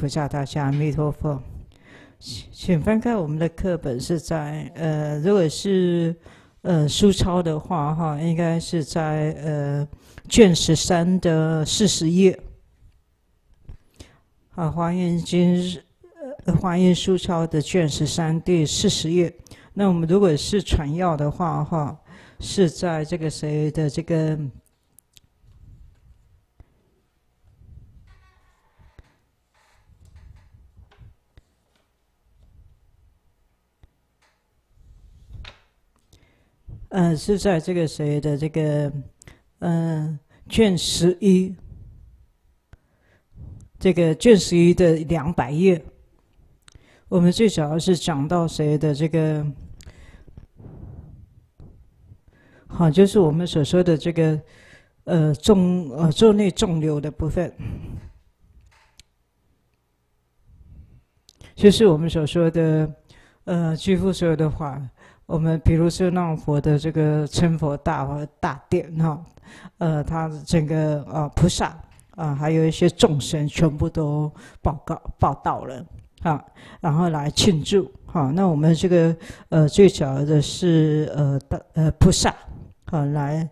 嗯，各位菩萨大家阿弥陀佛，请请翻开我们的课本，是在呃，如果是呃书抄的话，哈，应该是在呃卷十三的四十页。啊，《华严经》呃，《华严书抄》的卷十三第四十页。那我们如果是传要的话，哈，是在这个谁的这个。嗯，是在这个谁的这个，嗯，卷十一，这个卷十一的两百页，我们最主要是讲到谁的这个，好，就是我们所说的这个，呃，重呃重内重流的部分，就是我们所说的，呃，几乎所有的话。我们比如说那佛的这个成佛大大殿哈，呃，他整个啊菩萨啊，还有一些众生全部都报告报道了啊，然后来庆祝哈。那我们这个呃最主要的是呃大呃菩萨啊来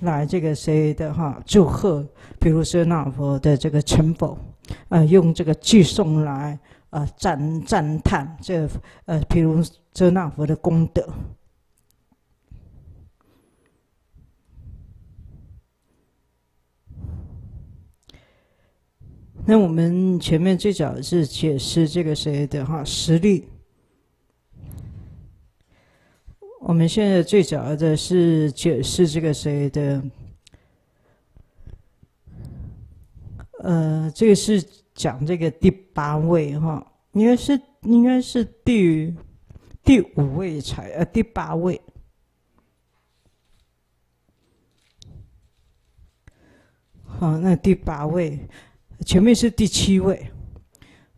来这个谁的哈祝贺，比如说那佛的这个成佛啊，用这个寄送来。啊，赞赞叹这呃，譬如遮那佛的功德。那我们前面最早是解释这个谁的哈实力，我们现在最早的是解释这个谁的，呃，这个是。讲这个第八位哈，应该是应该是第第五位才呃第八位，好，那第八位前面是第七位，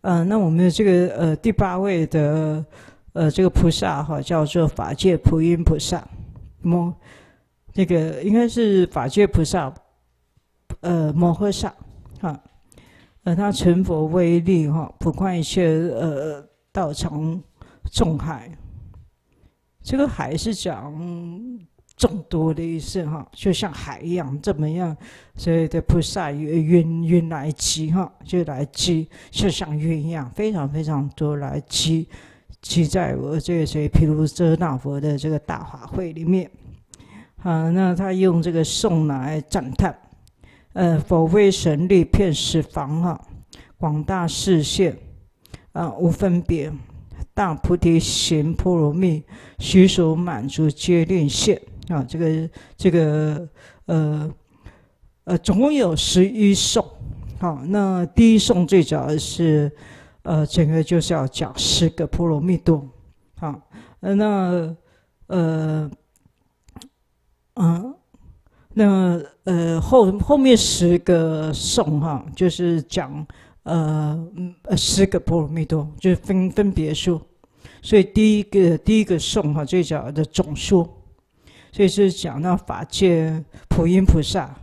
嗯，那我们的这个呃第八位的呃这个菩萨哈叫做法界普音菩萨，摩这个应该是法界菩萨，呃摩诃萨。哈。呃，他成佛威力哈，普宽一切呃道场众海，这个海是讲众多的意思哈，就像海一样怎么样，所以的菩萨云云来积哈，就来积，就像云一样，非常非常多来积积在我这个谁，譬如遮那佛的这个大法会里面，啊，那他用这个颂来赞叹。呃，佛威神力遍十方哈，广大视线啊，无分别，大菩提行波罗蜜，许所满足皆令现啊。这个这个呃呃，总共有十一颂。好，那第一颂最早是呃，整个就是要讲十个波罗蜜多。好，那呃嗯。那呃后后面十个颂哈，就是讲呃呃十个波罗蜜多，就是分分别说。所以第一个第一个颂哈，最早的总说，所以是讲到法界普音菩萨，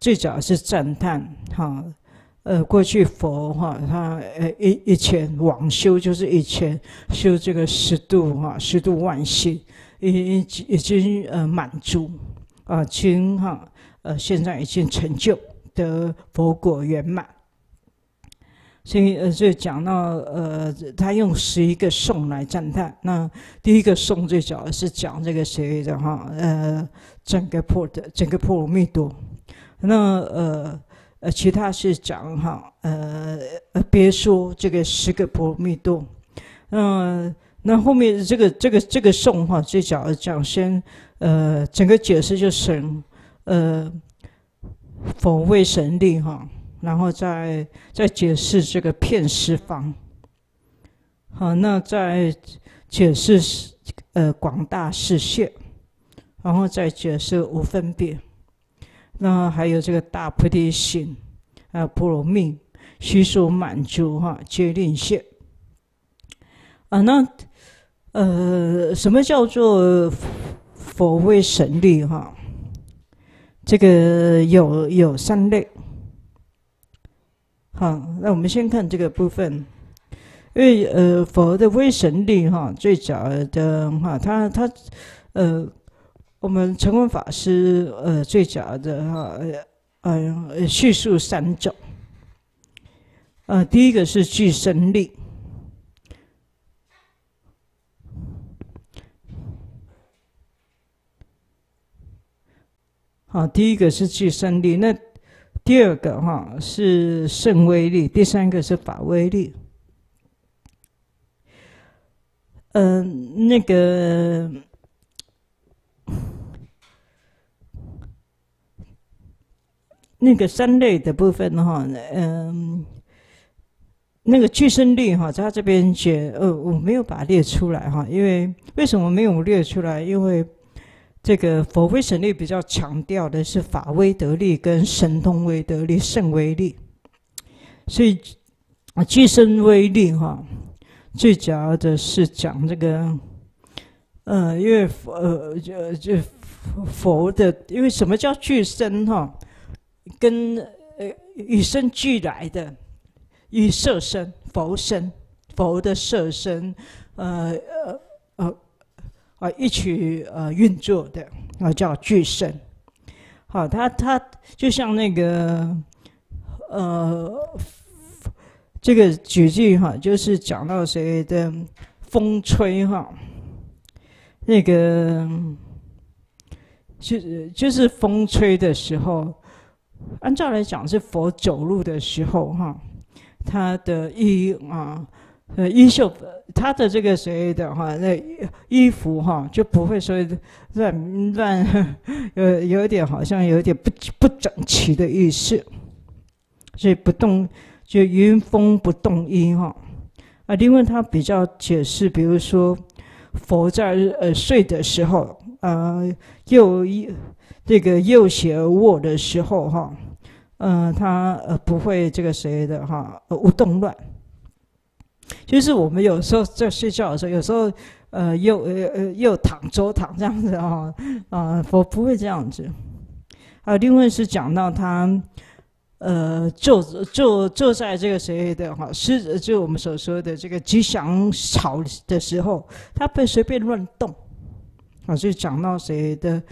最早是赞叹哈，呃过去佛哈他呃一一前往修就是一前修这个十度哈十度万幸，已已经呃满足。啊，亲哈，呃，现在已经成就得佛果圆满，所以呃，就讲到呃，他用十一个颂来赞叹。那第一个颂最早是讲这个谁的哈？呃，整个破的整个波罗蜜多。那呃呃，其他是讲哈，呃呃，别说这个十个波罗蜜多。嗯，那后面这个这个这个颂哈，最早讲先。呃，整个解释就神，呃，佛为神力哈，然后再再解释这个片十方，好，那再解释呃广大视线，然后再解释无分别，那还有这个大菩提心，还有波罗蜜，虚所满足哈，皆令现。啊，那呃，什么叫做？佛为神力哈，这个有有三类，好，那我们先看这个部分，因为呃，佛的威神力哈，最早的哈，他他呃，我们成文法师呃，最早的哈，呃，叙述三种，呃，第一个是具神力。好，第一个是具身力，那第二个哈是圣威力，第三个是法威力。嗯，那个那个三类的部分哈，嗯，那个具身力哈，在这边写，呃，我没有把它列出来哈，因为为什么没有列出来？因为这个佛威神力比较强调的是法威德力跟神通威德力、圣威力，所以啊，具身威力哈，最主要的是讲这个，呃，因为佛呃就就佛的，因为什么叫具身哈，跟呃与生俱来的，与色身佛身佛的色身，呃呃呃。啊，一起呃运作的啊，叫巨神。好，他他就像那个呃，这个举句哈，就是讲到谁的风吹哈，那个就就是风吹的时候，按照来讲是佛走路的时候哈，他的衣啊。呃，衣袖，他的这个谁的哈，那衣服哈就不会说乱乱，有有点好像有点不不整齐的意思，所以不动就云风不动衣哈。啊，另外他比较解释，比如说佛在呃睡的时候，呃右一这个右斜卧的时候哈，嗯，他呃不会这个谁的哈无动乱。就是我们有时候在睡觉的时候，有时候呃又呃呃右躺左躺这样子啊啊，佛不会这样子。啊另外是讲到他呃坐坐坐在这个谁的哈是就我们所说的这个吉祥草的时候，他不随便乱动啊，就讲到谁的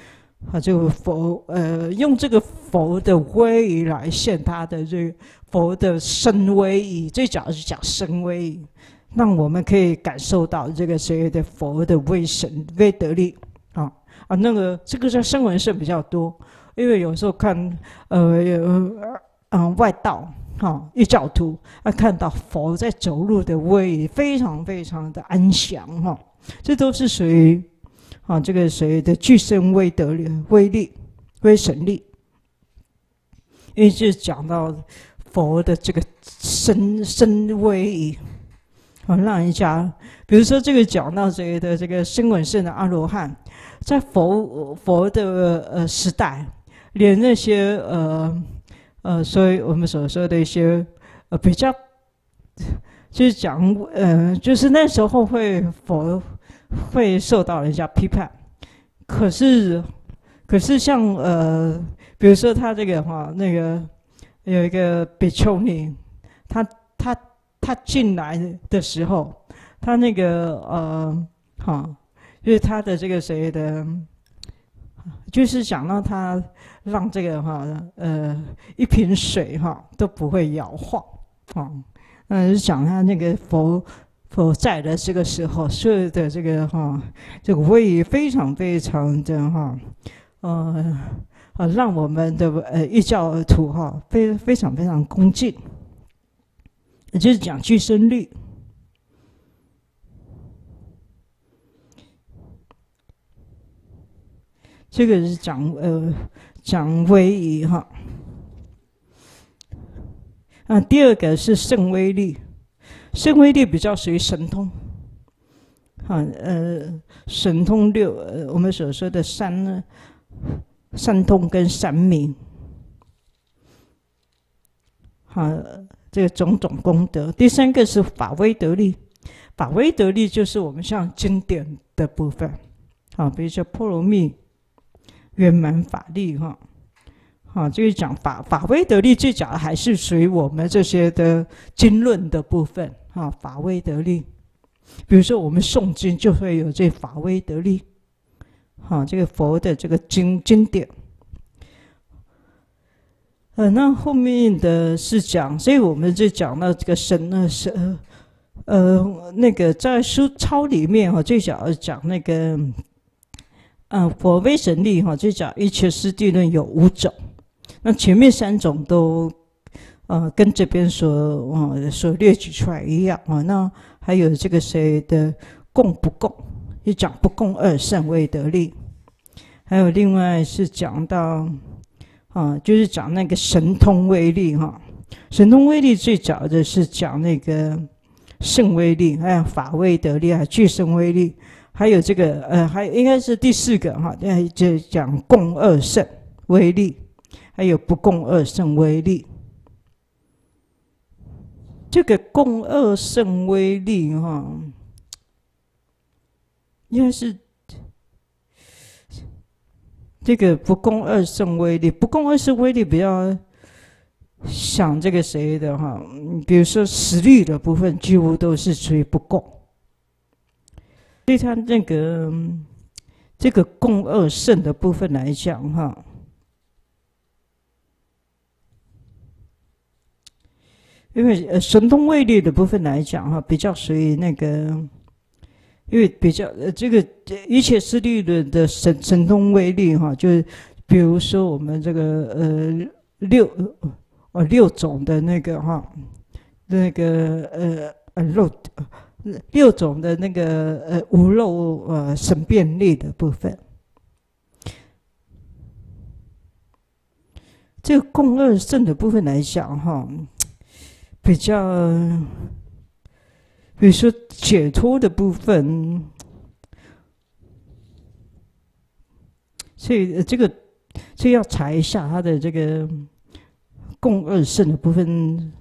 啊就佛呃用这个佛的威仪来现他的这个。佛的身威仪，最主要是讲身威仪，让我们可以感受到这个所谓的佛的威神威德力啊啊，那个这个在声闻圣比较多，因为有时候看呃嗯外道哈一教徒啊，看到佛在走路的威仪，非常非常的安详哈，这都是属于啊这个谁的具身威德力威力威神力，因为就讲到。佛的这个身身威，啊，让人家，比如说这个讲到这个的这个声闻圣的阿罗汉，在佛佛的呃时代，连那些呃呃，所以我们所说的一些呃比较，就是讲呃，就是那时候会佛会受到人家批判，可是可是像呃，比如说他这个哈那个。有一个比丘尼，他他他进来的时候，他那个呃，哈，就是他的这个谁的，就是想让他让这个哈呃一瓶水哈都不会摇晃，啊，嗯，讲他那个佛佛在的这个时候，所有的这个哈这个位仪非常非常的哈，呃。啊，让我们的呃异教徒哈非非常非常恭敬，也就是讲具身律，这个是讲呃讲威仪哈。啊，第二个是圣威力，圣威力比较属于神通，啊呃神通六呃我们所说的三呢。善通跟善明，好，这个种种功德。第三个是法威德力，法威德力就是我们像经典的部分，好，比如说波罗蜜圆满法力哈，啊就是讲法法威得利，最讲的还是属于我们这些的经论的部分啊，法威得利。比如说我们诵经就会有这法威得利，好，这个佛的这个经经典。呃，那后面的是讲，所以我们就讲到这个神呢是，呃，那个在书抄里面哈，最早讲那个，嗯，佛威神力哈，最讲一切师地论有五种。那前面三种都，呃，跟这边所呃所列举出来一样啊。那还有这个谁的共不共，就讲不共二圣为得力。还有另外是讲到，啊，就是讲那个神通威力哈。神通威力最早的是讲那个圣威力，还有法威得力啊，具圣威力，还有这个呃，还应该是第四个哈，呃，就讲共二圣威力。还有不共二圣威力，这个共二圣威力哈，应该是这个不共二圣威力。不共二圣威力比较想这个谁的哈？比如说实力的部分，几乎都是属于不共。对他那个这个共二圣的部分来讲哈。因为呃神通位力的部分来讲哈，比较属于那个，因为比较呃这个一切势力的的神神通威力哈，就是比如说我们这个呃六呃六种的那个哈，那个呃呃肉六种的那个呃无肉呃神变力的部分，这个共二圣的部分来讲哈。比较，比如说解脱的部分，所以这个所以要查一下他的这个共二圣的部分。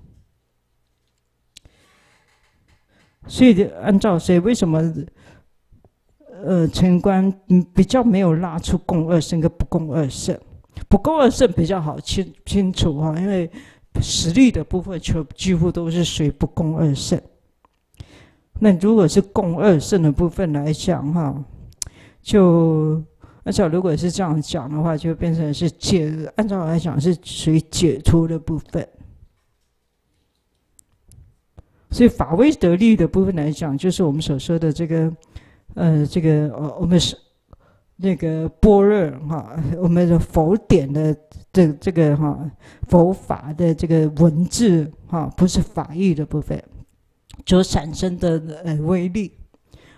所以按照所以为什么呃陈官比较没有拉出共二圣跟不共二圣，不共二圣比较好清清楚哈，因为。实力的部分，就几乎都是属于不共二胜。那如果是共二胜的部分来讲，哈，就按照如果是这样讲的话，就变成是解。按照来讲，是属于解脱的部分。所以法威得力的部分来讲，就是我们所说的这个，呃，这个呃，我们是。那个般若哈，我们的佛典的这这个哈佛法的这个文字哈，不是法义的部分所产生的呃威力，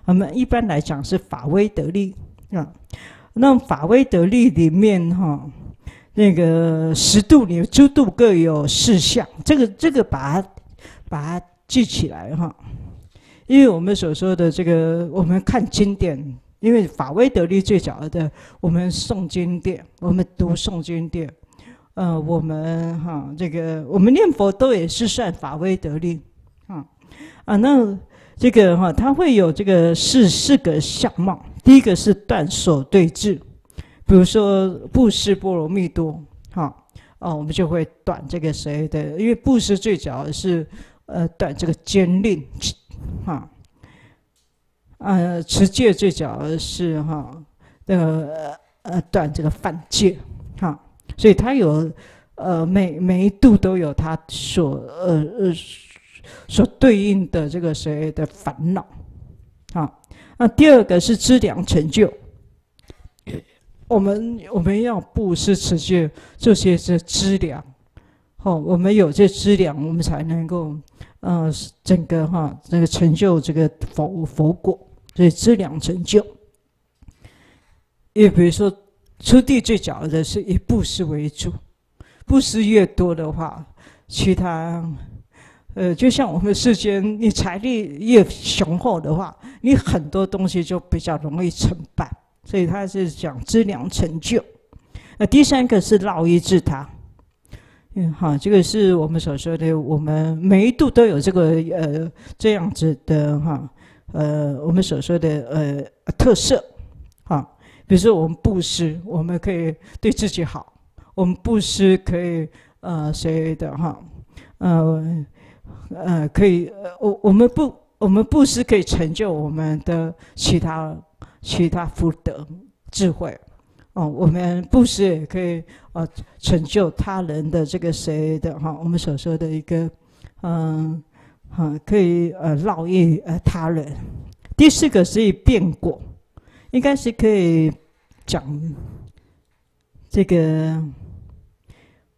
我们一般来讲是法威得力啊。那法威得力里面哈，那个十度里诸度各有四相，这个这个把它把它记起来哈，因为我们所说的这个，我们看经典。因为法威得力最早的，我们诵经典，我们读诵经典，呃，我们哈这个我们念佛都也是算法威得力，啊啊，那这个哈它会有这个四四个相貌，第一个是断所对治，比如说布施波罗蜜多，哈哦，我们就会断这个谁的，因为布施最早是呃断这个奸令，哈。呃，持戒最早是哈，呃呃断这个犯戒，哈，所以它有呃每每一度都有它所呃呃所对应的这个谁的烦恼，好，那第二个是知量成就，我们我们要布施持戒，这些是知量，好，我们有这知量，我们才能够呃整个哈这个成就这个佛佛果。所以知量成就，也比如说，出地最早的是以布施为主，布施越多的话，其他，呃，就像我们世间，你财力越雄厚的话，你很多东西就比较容易成办。所以他是讲知量成就。那第三个是劳一自他，嗯，好，这个是我们所说的，我们每一度都有这个呃这样子的哈。呃，我们所说的呃特色，啊，比如说我们布施，我们可以对自己好；我们布施可以呃谁的哈，呃呃可以我我们不我们布施可以成就我们的其他其他福德智慧。哦，我们布施也可以呃成就他人的这个谁的哈，我们所说的一个嗯，哈可以呃劳益呃他人。第四个是以变果，应该是可以讲这个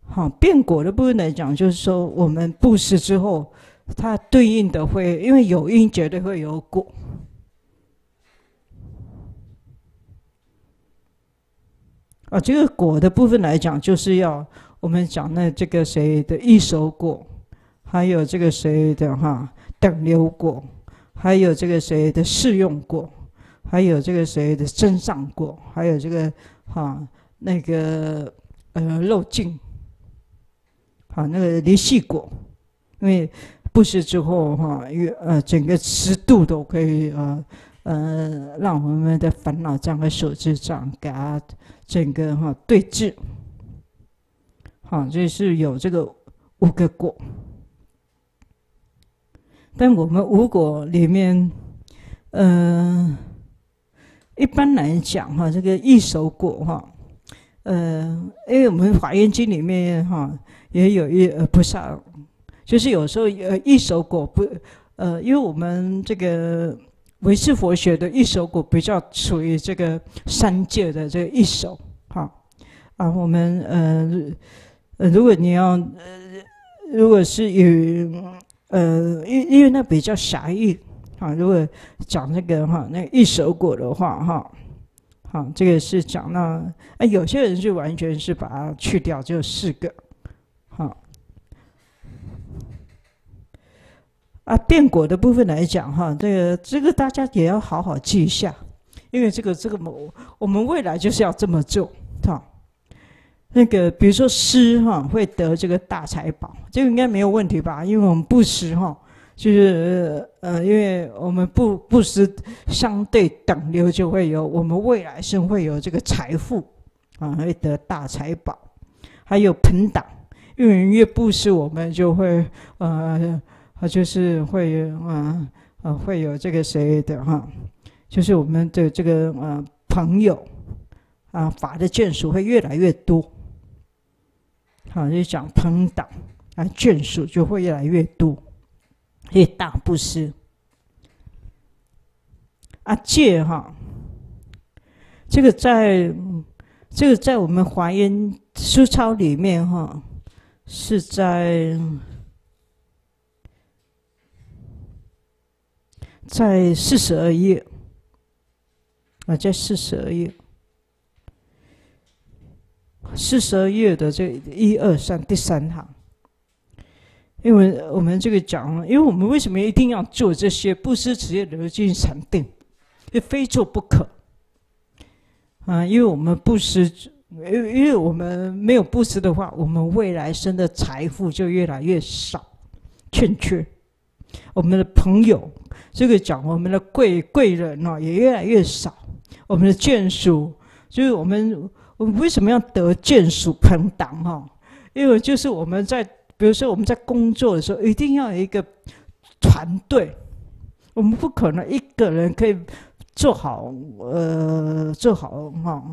好变果的部分来讲，就是说我们布施之后，它对应的会因为有因，绝对会有果。啊，这个果的部分来讲，就是要我们讲那这个谁的一手果，还有这个谁的哈等流果，还有这个谁的试用果，还有这个谁的增上果，还有这个哈那个呃肉茎，好那个离系果，因为布施之后哈，越呃整个湿度都可以呃呃让我们的烦恼障和手指障给它。整个哈对峙，好，这是有这个五个果，但我们五果里面，嗯，一般来讲哈，这个一手果哈，呃，因为我们华严经里面哈也有一呃菩萨，就是有时候呃一手果不呃，因为我们这个。唯识佛学的一手果比较属于这个三界的这一手，哈啊，我们呃，如果你要呃，如果是有呃，因因为那比较狭义，啊，如果讲那个哈，那一手果的话，哈，好，这个是讲到，哎，有些人就完全是把它去掉，就四个，好。啊，变果的部分来讲，哈，这个这个大家也要好好记一下，因为这个这个我我们未来就是要这么做，哈。那个比如说施哈会得这个大财宝，这个应该没有问题吧？因为我们布施哈，就是呃，因为我们布布施相对等流就会有我们未来生会有这个财富啊，会得大财宝，还有朋党，因为越布施我们就会呃。啊，就是会有啊啊，会有这个谁的哈，就是我们的这个呃朋友啊，法的眷属会越来越多。好，就讲朋党啊，眷属就会越来越多，越大布施。啊，戒哈，这个在这个在我们华严书抄里面哈，是在。在四十二页啊，在四十二页，四十二页的这一二三第三行，因为我们这个讲，因为我们为什么一定要做这些不施职业流进禅定，也非做不可啊！因为我们不施，因因为我们没有布施的话，我们未来生的财富就越来越少，欠缺。我们的朋友，这个讲我们的贵贵人呢，也越来越少。我们的眷属，就是我们，为什么要得眷属朋党哈？因为就是我们在，比如说我们在工作的时候，一定要有一个团队，我们不可能一个人可以做好，呃，做好哈，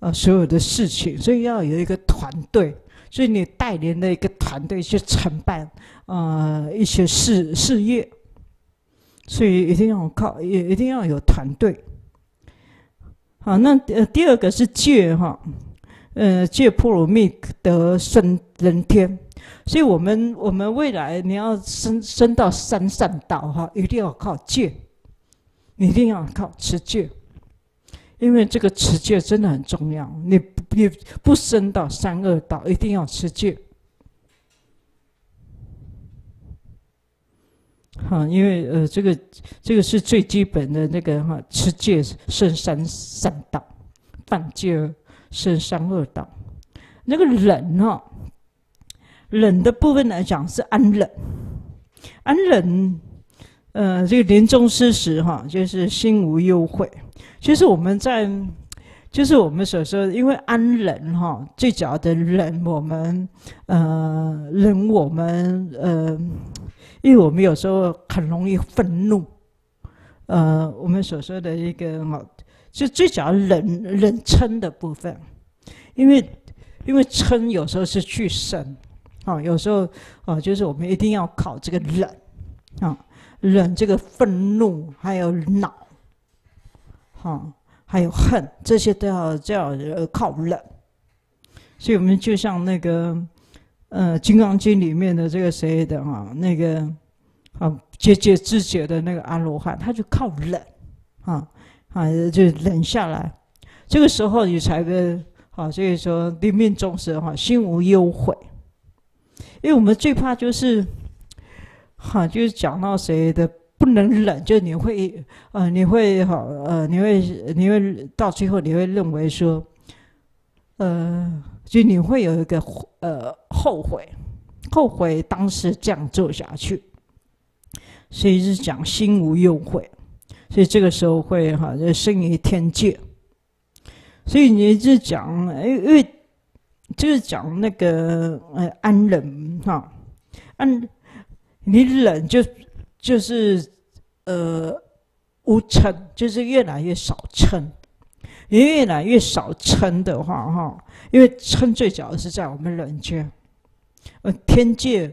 呃，所有的事情，所以要有一个团队。所以你带领的一个团队去承办，呃，一些事事业，所以一定要靠，也一定要有团队。好，那呃第二个是戒哈，呃戒波罗蜜得生人天，所以我们我们未来你要升升到三善道哈，一定要靠戒，一定要靠持戒。因为这个持戒真的很重要，你你不升到三恶道，一定要持戒。好，因为呃，这个这个是最基本的那个哈，持戒升三三道，犯戒升三恶道。那个忍哈，忍的部分来讲是安忍，安忍，呃，这个临终之时哈，就是心无忧悔。其实我们在就是我们所说的，因为安忍哈，最主要的忍，我们呃忍我们呃，因为我们有时候很容易愤怒，呃，我们所说的一个哦，就最主要忍忍嗔的部分，因为因为嗔有时候是去生，啊，有时候啊，就是我们一定要靠这个忍，啊，忍这个愤怒还有恼，哈。还有恨，这些都要叫呃靠忍，所以我们就像那个呃《金刚经》里面的这个谁的哈，那个啊节节知觉的那个阿罗汉，他就靠忍啊啊就忍下来，这个时候你才跟啊，所以说临命终时哈心无忧悔，因为我们最怕就是哈就是讲到谁的。不能忍，就你会，呃，你会好，呃，你会，你会到最后，你会认为说，呃，就你会有一个呃后悔，后悔当时这样做下去，所以是讲心无忧悔，所以这个时候会哈，就生于天界，所以你是讲，因为就是讲那个呃安忍哈，安，你忍就。就是呃无嗔，就是越来越少嗔，你越来越少嗔的话，哈，因为称最主要是在我们人间，呃，天界，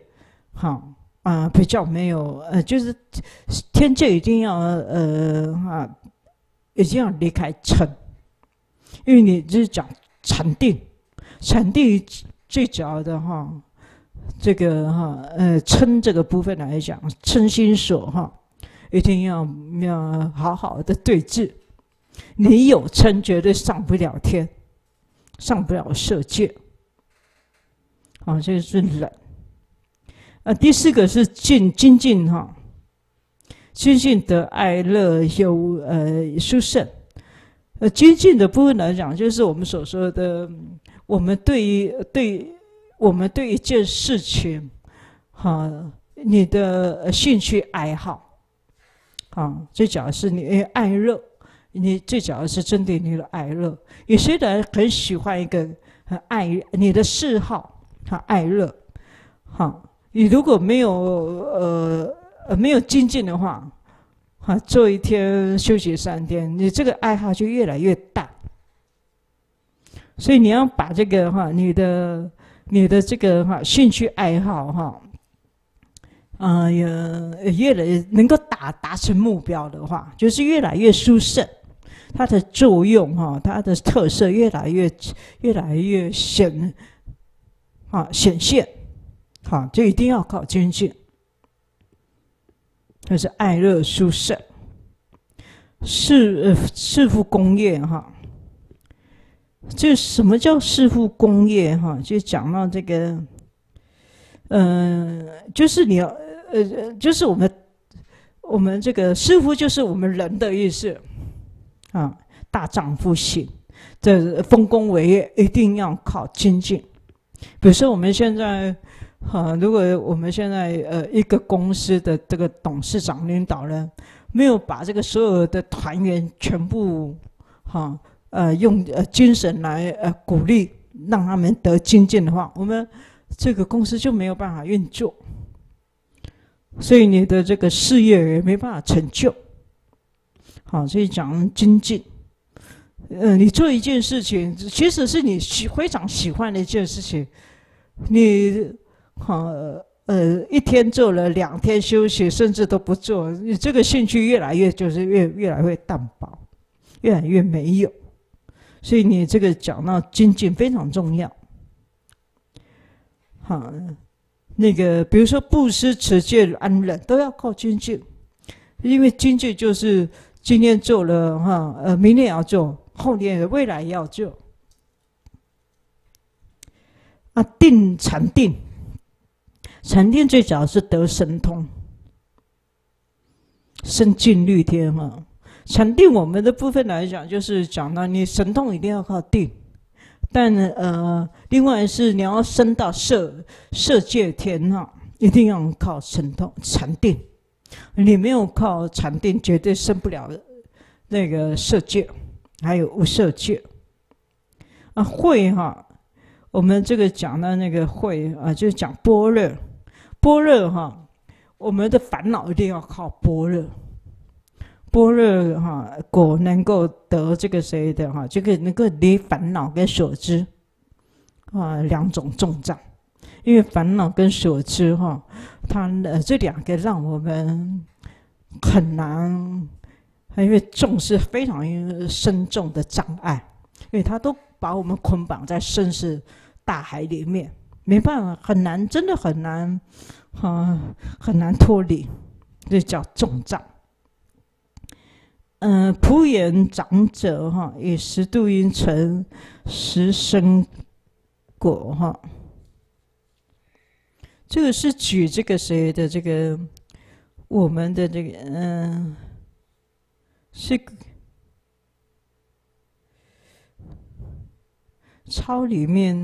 哈啊比较没有，呃，就是天界一定要呃啊，一定要离开嗔，因为你就是讲禅定，禅定最主要的哈。这个哈呃嗔这个部分来讲，嗔心所哈，一定要要好好的对治。你有嗔，绝对上不了天，上不了色界。啊，这个是冷。啊，第四个是静精进哈，精进得爱乐有呃殊胜。呃，精进的部分来讲，就是我们所说的，我们对于对。我们对一件事情，哈，你的兴趣爱好，啊，最主要是你爱乐，你最主要是针对你的爱乐。有些人很喜欢一个很爱你的嗜好，他爱乐，哈，你如果没有呃没有精进的话，哈，做一天休息三天，你这个爱好就越来越大。所以你要把这个哈，你的。你的这个哈兴趣爱好哈，啊，也越来越能够达达成目标的话，就是越来越殊胜，它的作用哈，它的特色越来越越来越显啊显现，好，就一定要靠精进，这是爱乐殊胜，是是副工业哈。这什么叫师傅工业？哈，就讲到这个，嗯，就是你要，呃，就是我们，我们这个师傅就是我们人的意思，啊，大丈夫型，这丰功伟业一定要靠精进。比如说我们现在，哈，如果我们现在呃一个公司的这个董事长领导人没有把这个所有的团员全部，哈。呃，用呃精神来呃鼓励，让他们得精进的话，我们这个公司就没有办法运作，所以你的这个事业也没办法成就。好，所以讲精进。呃，你做一件事情，其实是你喜非常喜欢的一件事情，你好呃一天做了两天休息，甚至都不做，你这个兴趣越来越就是越越来越淡薄，越来越没有。所以你这个讲到精进非常重要，好，那个比如说布施、持戒、安忍都要靠精进，因为精进就是今天做了哈，呃，明天也要做，后天也未来也要做。啊，定禅定，禅定最早是得神通，生进律天嘛。禅定我们的部分来讲，就是讲到你神通一定要靠定，但呃，另外是你要升到色色界天哈，一定要靠神通禅定。你没有靠禅定，绝对升不了那个色界，还有无色界。啊，慧哈，我们这个讲的那个慧啊，就是讲般若，般若哈，我们的烦恼一定要靠般若，般若哈果能够得这个谁的哈，这个能够离烦恼跟所知啊两种重障，因为烦恼跟所知哈，他呃这两个让我们很难。因为重是非常深重的障碍，因为他都把我们捆绑在生死大海里面，没办法，很难，真的很难，啊，很难脱离，这叫重障。嗯，普眼长者哈，以十度音成十生果哈，这个是举这个谁的这个我们的这个嗯。是抄里面，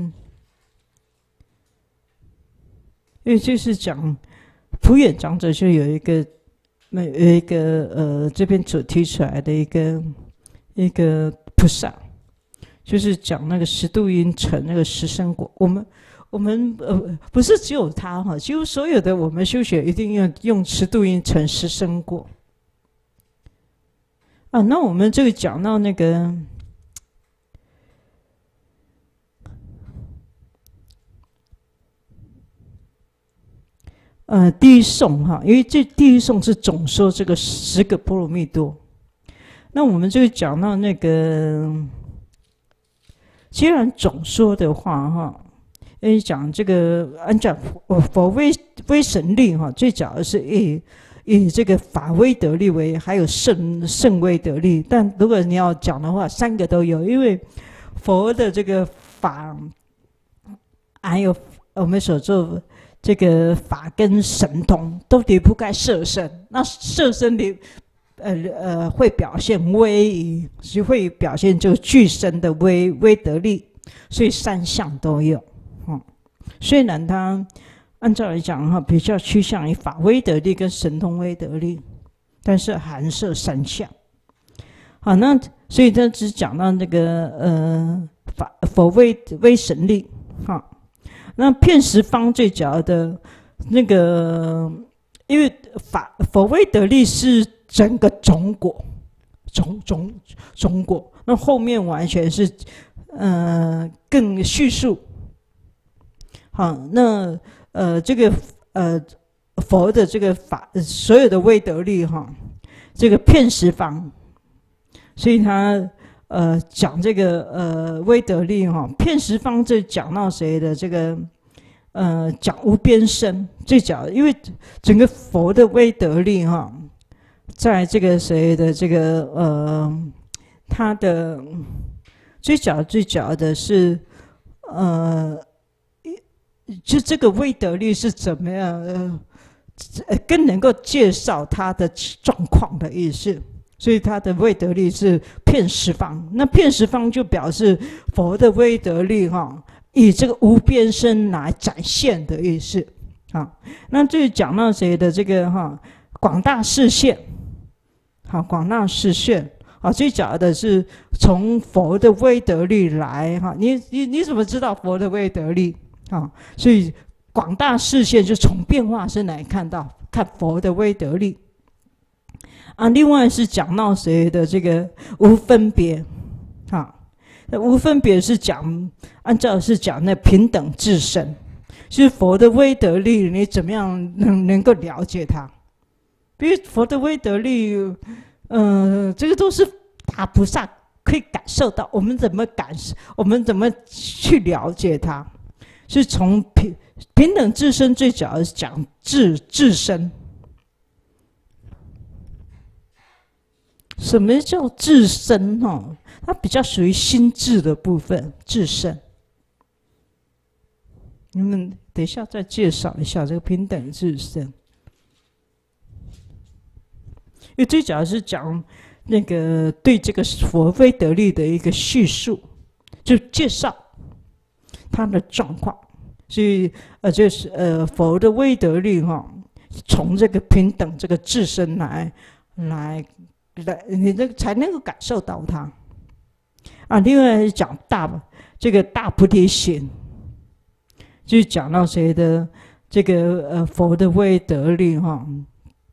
因为就是讲普眼长者就有一个，有一个呃这边主题出来的一个一个菩萨，就是讲那个十度音成那个十生果。我们我们呃不是只有他哈，几乎所有的我们修学一定要用十度音成十生过。啊，那我们这个讲到那个，呃，第一颂哈，因为这第一颂是总说这个十个波罗蜜多。那我们这个讲到那个，既然总说的话哈，因为讲这个按照佛佛威威神力哈，最早是以。以这个法威得力为，还有圣圣威得力。但如果你要讲的话，三个都有，因为佛的这个法，还有我们所做这个法跟神通，都离不开色身。那色身的，呃呃，会表现威仪，就会表现就具身的威威得力，所以三项都有。虽然他。按照来讲哈，比较趋向于法威德力跟神通威德力，但是含摄三项。好，那所以他只讲到那个呃法佛威威神力哈。那片十方最主要的那个，因为法佛威德力是整个中国中中中国。那后面完全是呃更叙述。好，那。呃，这个呃，佛的这个法，所有的威德力哈，这个片十方，所以他呃讲这个呃威德力哈，片十方这讲到谁的这个呃讲无边身，最讲，因为整个佛的威德力哈，在这个谁的这个呃他的最讲最讲的是呃。就这个威德力是怎么样？呃，更能够介绍他的状况的意思。所以他的威德力是片十方，那片十方就表示佛的威德力哈，以这个无边身来展现的意思啊。那就讲到谁的这个哈广大视线，好广大视线啊，最讲的是从佛的威德力来哈。你你你怎么知道佛的威德力？啊，所以广大视线就从变化身来看到看佛的威德力啊。另外是讲到谁的这个无分别，啊，那无分别是讲按照是讲那平等自身，是佛的威德力，你怎么样能能够了解它？比如佛的威德力，嗯，这个都是大菩萨可以感受到，我们怎么感？我们怎么去了解它？是从平平等自身最早讲自自身，什么叫自身？哈，它比较属于心智的部分。自身，你们等一下再介绍一下这个平等自身，因为最早是讲那个对这个佛非得力的一个叙述，就介绍。他的状况，所以呃，就是呃，佛的威德力哈，从这个平等这个自身来来来，你这个才能够感受到它。啊，另外讲大这个大菩提心，就讲到谁的这个呃佛的威德力哈，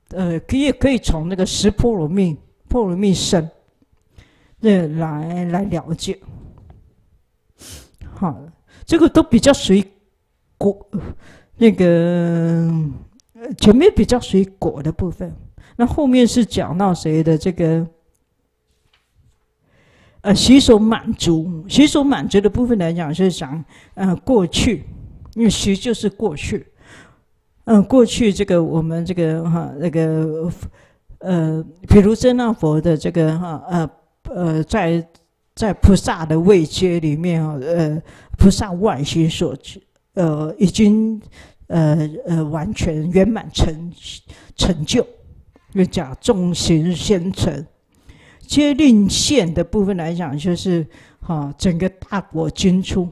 呃，可以可以从那个十波罗蜜波罗蜜身那来来了解。好，这个都比较属于果那个前面比较属于果的部分，那后面是讲到谁的这个。呃，洗手满足，洗手满足的部分来讲是讲，呃，过去，因为习就是过去，嗯，过去这个我们这个哈那个，呃，比如真那佛的这个哈呃呃，在在菩萨的位阶里面啊，呃，菩萨外心所呃已经呃呃完全圆满成成就，就讲众行先成。接令现的部分来讲，就是哈，整个大国经出。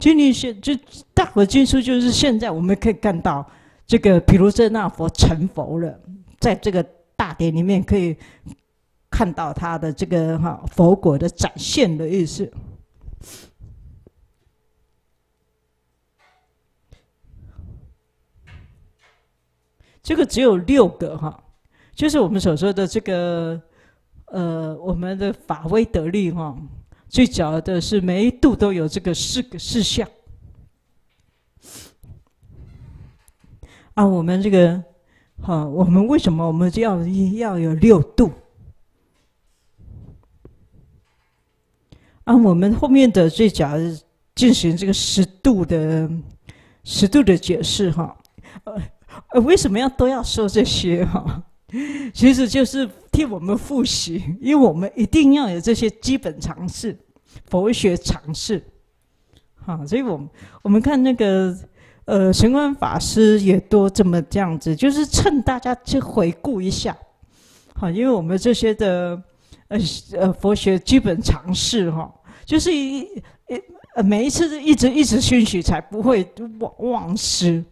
接令现就大国经出，就是现在我们可以看到这个，比如这那佛成佛了，在这个大典里面可以看到他的这个哈佛果的展现的意思。这个只有六个哈。就是我们所说的这个，呃，我们的法威得力哈，最主要的是每一度都有这个四个事项。啊，我们这个，好，我们为什么我们就要要有六度？啊，我们后面的最讲进行这个十度的十度的解释哈，呃，为什么要都要说这些哈？其实就是替我们复习，因为我们一定要有这些基本常识、佛学常识。好，所以我们我们看那个呃，玄关法师也多这么这样子，就是趁大家去回顾一下。好，因为我们这些的呃呃佛学基本常识哈，就是一呃每一次一直一直熏习，才不会忘忘失。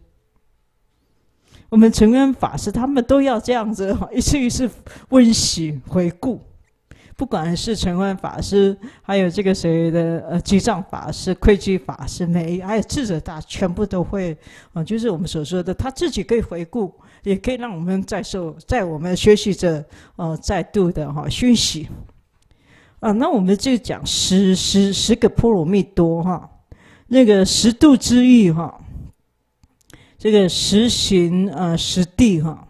我们成恩法师他们都要这样子哈一次一次温习回顾，不管是成恩法师，还有这个谁的呃机藏法师、窥基法师，每还有智者大，全部都会啊，就是我们所说的，他自己可以回顾，也可以让我们在受，在我们学习者呃再度的哈熏习啊。那我们就讲十十十个波罗蜜多哈，那个十度之欲哈。这个实行呃实地哈，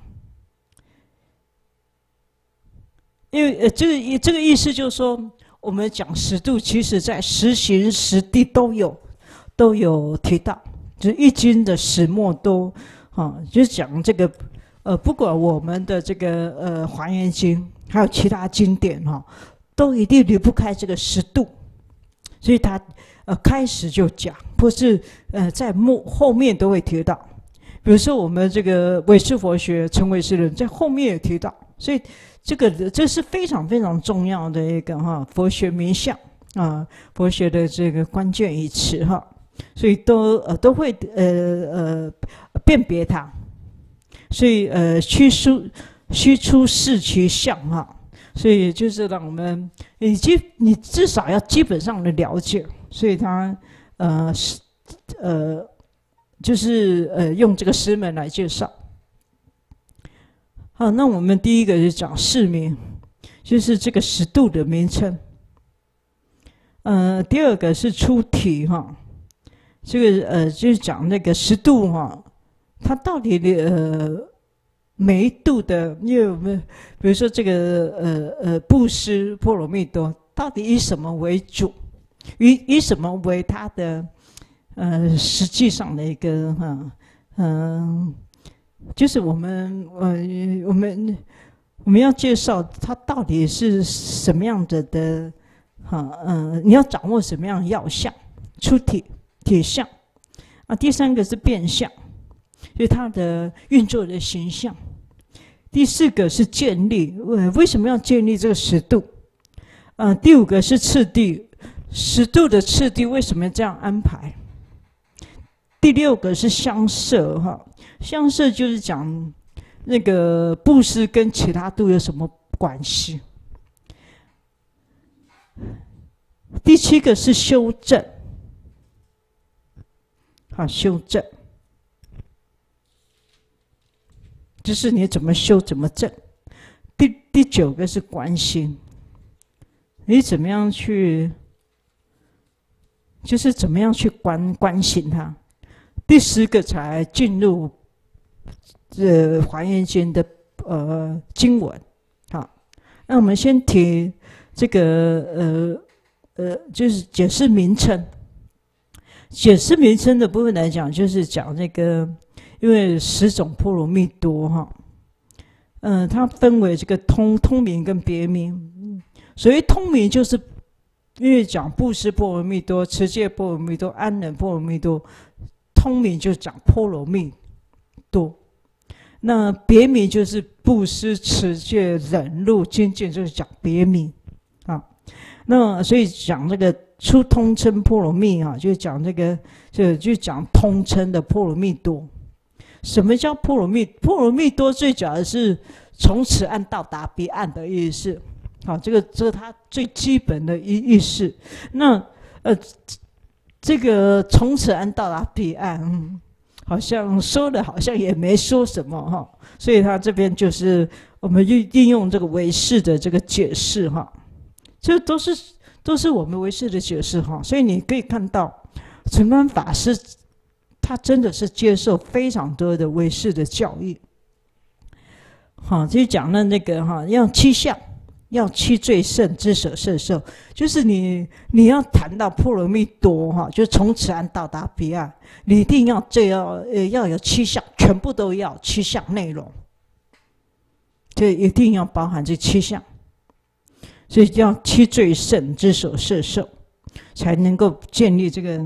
因为呃这个这个意思就是说，我们讲十度，其实在实行实地都有都有提到，就是易经的始末都啊，就讲这个呃，不管我们的这个呃华严经，还有其他经典哈，都一定离不开这个十度，所以他呃开始就讲，不是呃在末后面都会提到。比如说，我们这个唯识佛学成为是人，在后面也提到，所以这个这是非常非常重要的一个哈佛学名相啊，佛学的这个关键一词哈，所以都呃都会呃呃辨别它，所以呃虚出虚出视其相哈，所以就是让我们你基你至少要基本上的了解，所以他呃是呃。就是呃，用这个师门来介绍。好，那我们第一个是讲市名，就是这个十度的名称。呃，第二个是出题哈，这个呃就是讲那个十度哈，它到底的呃每一度的，因为我们比如说这个呃呃布施波罗蜜多，到底以什么为主？以以什么为它的？呃，实际上的一个哈，嗯，就是我们呃，我们我们要介绍它到底是什么样子的，哈，嗯，你要掌握什么样的要相，出体体相啊。第三个是变相，就它的运作的形象。第四个是建立，为为什么要建立这个十度？嗯，第五个是次第，十度的次第为什么要这样安排？第六个是相摄哈，相摄就是讲那个布施跟其他都有什么关系？第七个是修正，好修正，就是你怎么修怎么正。第第九个是关心，你怎么样去，就是怎么样去关关心他。第十个才进入这华严经的呃经文，好，那我们先提这个呃呃，就是解释名称。解释名称的部分来讲，就是讲那个，因为十种波罗蜜多哈。嗯，它分为这个通通名跟别名。所谓通名，就是因为讲布施波罗蜜多、持戒波罗蜜多、安忍波罗蜜多，通名就讲波罗蜜多。那别名就是布施、持戒、忍辱、精进，就是讲别名啊。那所以讲这个出通称波罗蜜啊，就讲这个就就讲通称的波罗蜜多。什么叫波罗蜜？波罗蜜多最讲的是从此岸到达彼岸的意思。好，这个这是它最基本的意意思。那呃，这个从此岸到达彼岸，嗯，好像说的好像也没说什么哈。所以他这边就是我们运运用这个唯识的这个解释哈，这都是都是我们唯识的解释哈。所以你可以看到承安法师。他真的是接受非常多的唯识的教育，好，就讲了那个哈，要七相，要七最胜之所摄受，就是你你要谈到波罗蜜多哈，就从此岸到达彼岸，你一定要这要呃要有七项，全部都要七项内容，这一定要包含这七项，所以叫七最胜之所摄受，才能够建立这个。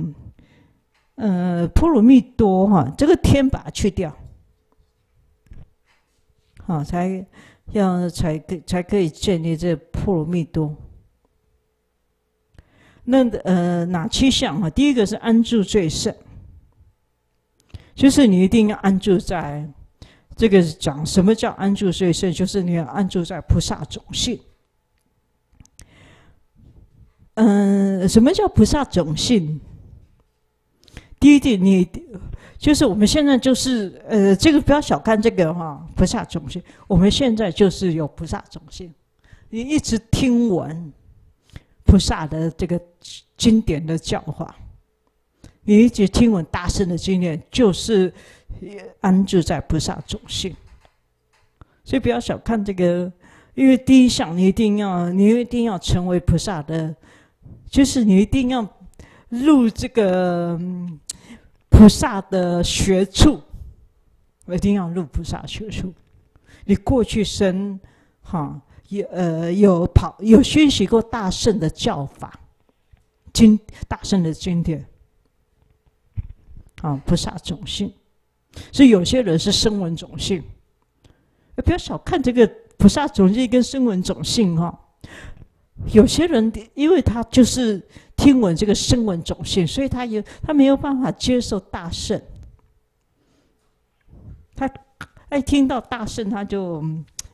呃，波罗蜜多哈，这个天把它去掉，好，才要才可才可以建立这波罗蜜多。那呃，哪七项啊？第一个是安住最胜，就是你一定要安住在这个讲什么叫安住最胜，就是你要安住在菩萨种性。嗯，什么叫菩萨种性？第一点，你就是我们现在就是呃，这个不要小看这个哈，菩萨种性。我们现在就是有菩萨种性，你一直听闻菩萨的这个经典的教化，你一直听闻大圣的经验，就是安住在菩萨种性。所以不要小看这个，因为第一项你一定要，你一定要成为菩萨的，就是你一定要入这个。菩萨的学处，我一定要入菩萨学处。你过去生，哈，有呃有跑有学习过大圣的教法，经大圣的经典，啊，菩萨种性。所以有些人是声闻种性，不要小看这个菩萨种性跟声闻种性哈。有些人，因为他就是听闻这个声闻种性，所以他有他没有办法接受大圣。他一听到大圣，他就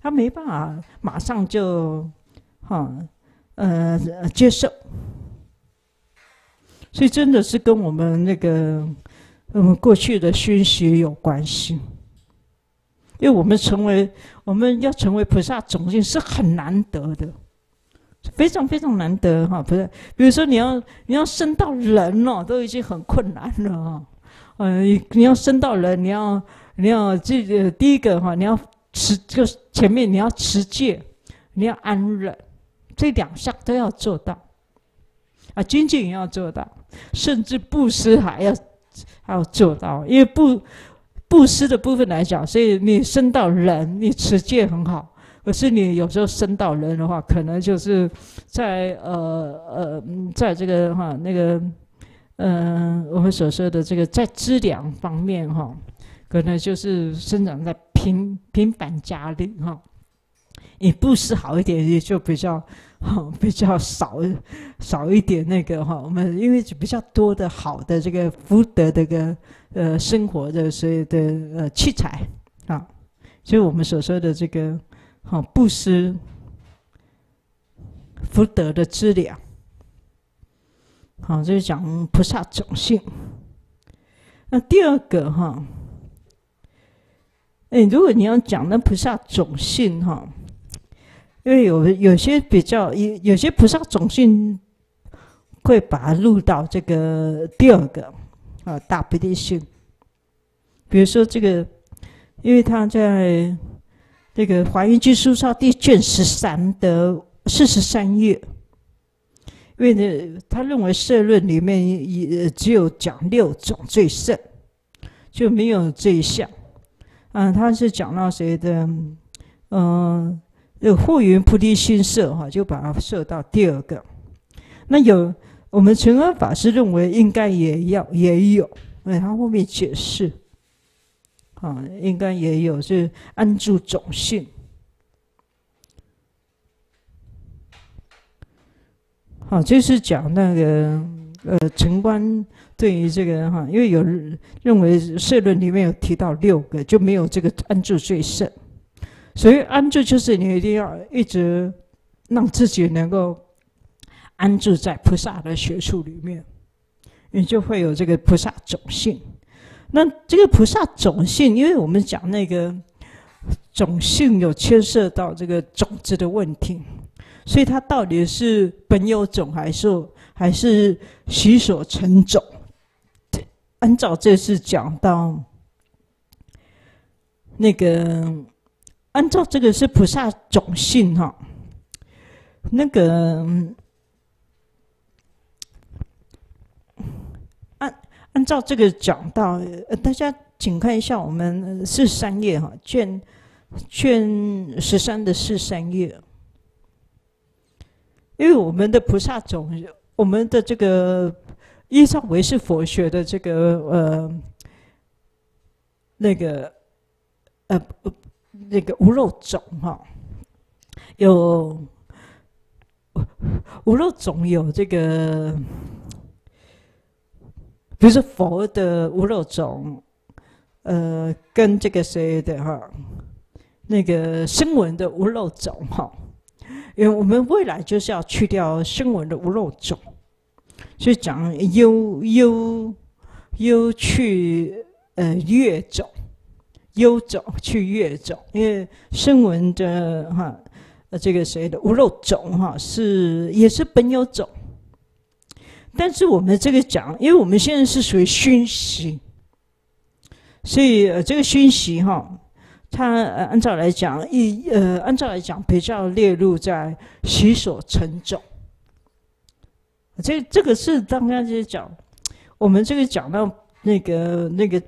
他没办法马上就哈呃接受。所以真的是跟我们那个嗯过去的熏习有关系。因为我们成为我们要成为菩萨种性是很难得的。非常非常难得哈，不是？比如说你要你要升到人哦，都已经很困难了哈。嗯，你要升到人，你要你要这个第一个哈，你要持就是前面你要持戒，你要安忍，这两项都要做到。啊，精进也要做到，甚至布施还要还要做到，因为布布施的部分来讲，所以你升到人，你持戒很好。可是你有时候生到人的话，可能就是在呃呃，在这个哈那个嗯，我们所说的这个在资粮方面哈，可能就是生长在平平凡家里哈。你布施好一点，也就比较哈比较少少一点那个哈。我们因为比较多的好的这个福德这个呃生活的所有的呃器材啊，所以我们所说的这个。好，布施福德的资粮。好，这是讲菩萨种性。那第二个哈，哎，如果你要讲那菩萨种性哈，因为有有些比较有有些菩萨种性会把它录到这个第二个啊大菩提性。比如说这个，因为他在这个《华严经》书上第卷十三的四十三页。因为呢，他认为社论里面也只有讲六种最胜，就没有这一项。嗯，他是讲到谁的？嗯，有护云菩提心摄哈，就把它设到第二个。那有我们纯安法师认为应该也要也有，哎，他后面解释，啊，应该也有是安住种性。啊，就是讲那个呃，城关对于这个哈，因为有人认为社论里面有提到六个，就没有这个安住最胜。所以安住就是你一定要一直让自己能够安住在菩萨的学术里面，你就会有这个菩萨种性。那这个菩萨种性，因为我们讲那个种性有牵涉到这个种子的问题。所以它到底是本有种还是还是习所成种？按照这次讲到那个，按照这个是菩萨种性哈。那个按照这个讲到，大家请看一下我们四三页哈，卷卷十三的四三页。因为我们的菩萨种，我们的这个依照唯识佛学的这个呃那个呃那个无肉种哈，有无肉种有这个，比如说佛的无肉种，呃，跟这个谁的哈，那个声闻的无肉种哈。因为我们未来就是要去掉声闻的无漏种，所以讲优优优去呃越种，优种去越种，因为声闻的哈呃这个谁的无漏种哈是也是本有种，但是我们这个讲，因为我们现在是属于熏习，所以呃这个熏习哈。它呃，按照来讲，一呃，按照来讲，比较列入在习所成种。这这个是刚刚就讲，我们这个讲到那个那个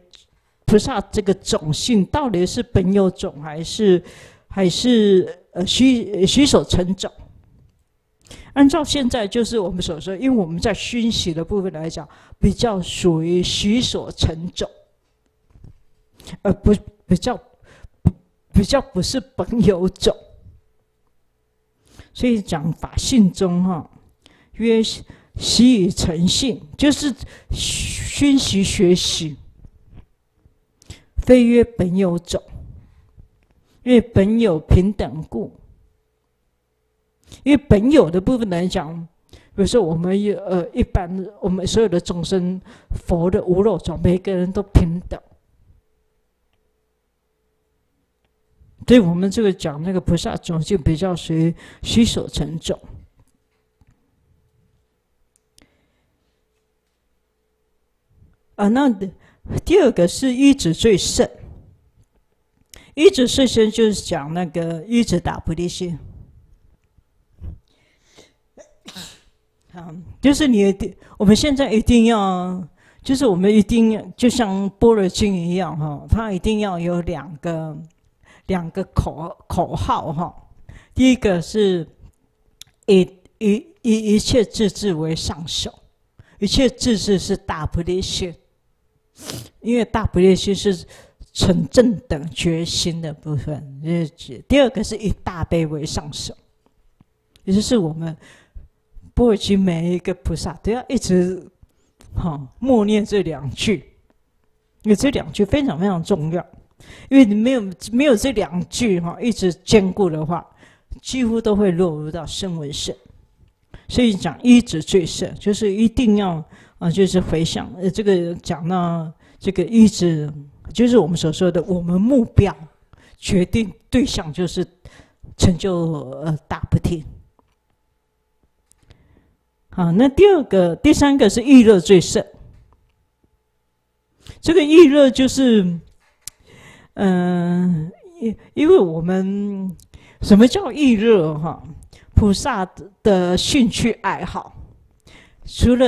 菩萨这个种性，到底是本有种还是还是呃习习所成种？按照现在就是我们所说，因为我们在熏习的部分来讲，比较属于习所成种，而，不比较。比较不是本有种，所以讲法性中哈，曰习以成性，就是熏习学习，非曰本有种，因为本有平等故。因为本有的部分来讲，比如说我们呃一般我们所有的众生，佛的无漏种，每个人都平等。对我们这个讲那个菩萨种就比较属于虚所成种啊。那第二个是一指最胜，一指最胜就是讲那个一指大菩提心。嗯，就是你，我们现在一定要，就是我们一定要，就像波若经一样哈，它一定要有两个。两个口口号哈，第一个是以以以一切自治为上首，一切自治是大菩提心，因为大菩提心是纯正等决心的部分。第二个是以大悲为上首，也就是我们波尔经每一个菩萨都要一直哈默念这两句，因为这两句非常非常重要。因为你没有没有这两句哈，一直兼顾的话，几乎都会落入到声闻圣。所以讲一直最胜，就是一定要啊，就是回想呃，这个讲到这个一直，就是我们所说的我们目标决定对象，就是成就呃大不听。好，那第二个、第三个是意乐最盛。这个意乐就是，嗯，因因为我们什么叫意乐哈？菩萨的兴趣爱好，除了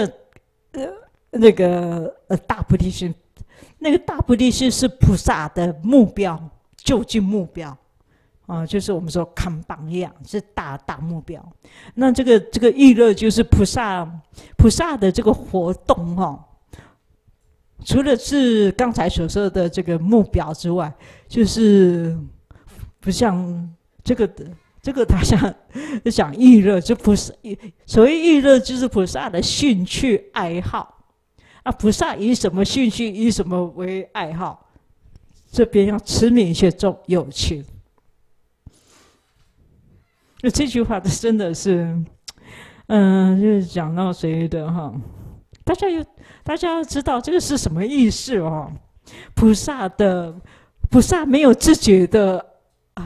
呃那个呃大菩提心，那个大菩提心是菩萨的目标，就近目标。啊，就是我们说看榜样是大大目标。那这个这个意乐就是菩萨菩萨的这个活动哈。除了是刚才所说的这个目标之外，就是不像这个的这个，他像讲意乐，就菩萨所谓意乐就是菩萨的兴趣爱好。啊，菩萨以什么兴趣，以什么为爱好？这边要痴迷一些重友情。这句话的，真的是，嗯，就是讲到谁的哈？大家有，大家要知道这个是什么意思哦？菩萨的菩萨没有自己的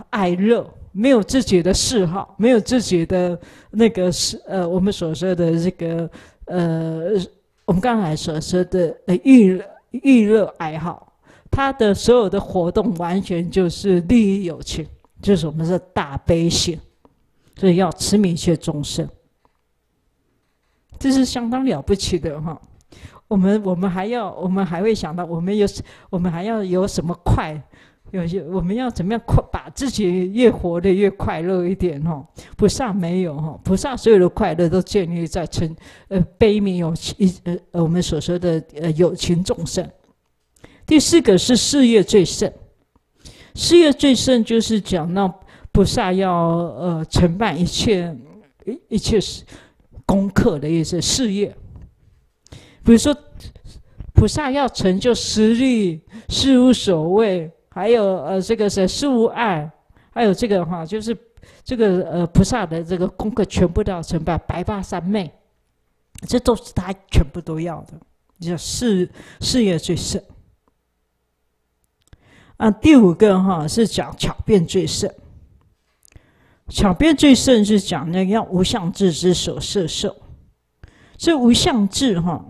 爱热，没有自己的嗜好，没有自己的那个是呃，我们所说的这个呃，我们刚才所说的呃欲欲热爱好，他的所有的活动完全就是利益友情，就是我们说大悲心。所以要慈悯一切众生，这是相当了不起的哈。我们我们还要，我们还会想到，我们有我们还要有什么快？有些我们要怎么样快，把自己越活得越快乐一点哈。菩萨没有哈，菩萨所有的快乐都建立在成呃悲悯有情呃我们所说的呃有情众生。第四个是事业最盛，事业最盛就是讲到。菩萨要呃承办一切一一切事功课的一些事业，比如说菩萨要成就实力事无所谓，还有呃这个是事无碍，还有这个哈就是这个呃菩萨的这个功课全部都要承办白发三昧，这都是他全部都要的，叫事事业最胜。啊，第五个哈是讲巧辩最胜。巧辩最胜是讲那个要无相智之所摄受，这无相智哈，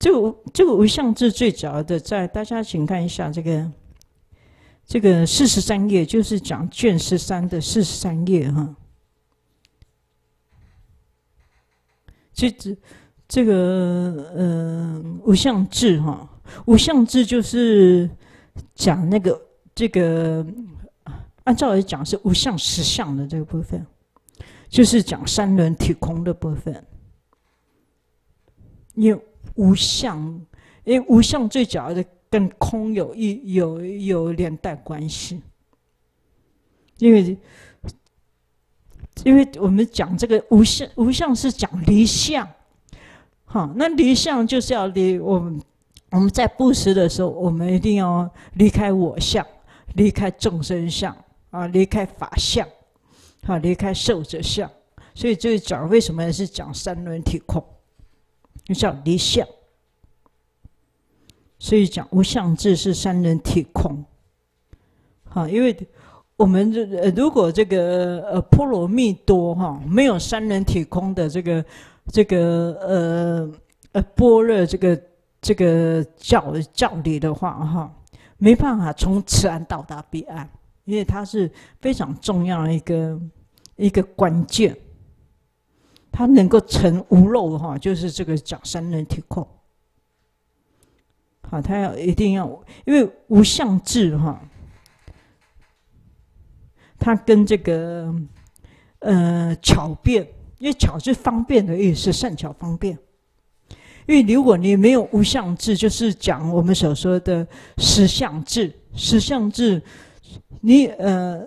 这个这个无相智最主要的在大家请看一下这个这个四十三页，就是讲卷十三的四十三页哈，这只。这个呃，无相智哈，无相智就是讲那个这个，按照来讲是无相实相的这个部分，就是讲三轮体空的部分。因为无相，因为无相最主要的跟空有一有有连带关系，因为因为我们讲这个无相，无相是讲离相。好，那离相就是要离我们，我们在布施的时候，我们一定要离开我相，离开众生相啊，离开法相，好，离开受者相。所以这讲为什么是讲三轮体空，就叫离相。所以讲无相智是三轮体空。好，因为我们这呃如果这个呃波罗蜜多哈，没有三轮体空的这个。这个呃呃般若这个这个教教理的话哈，没办法从此岸到达彼岸，因为它是非常重要的一个一个关键。它能够成无漏哈，就是这个讲三轮体空。好，他要一定要，因为无相智哈，它跟这个呃巧辩。因为巧是方便的意思，善巧方便。因为如果你没有无相智，就是讲我们所说的实相智。实相智，你呃，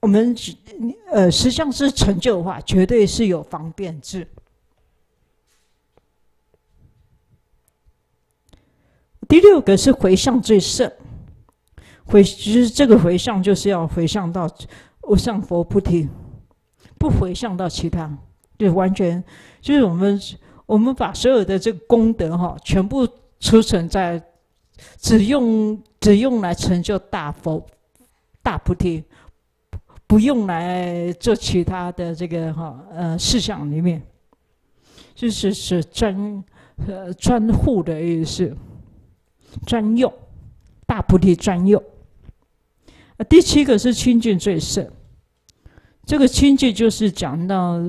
我们呃实相智成就的话，绝对是有方便智。第六个是回向最胜，回，其实这个回向就是要回向到无上佛菩提，不回向到其他，就完全。就是我们我们把所有的这个功德哈，全部储存在，只用只用来成就大佛大菩提，不用来做其他的这个哈呃事项里面，就是是专呃专护的意思，专用大菩提专用。第七个是清净最胜，这个清净就是讲到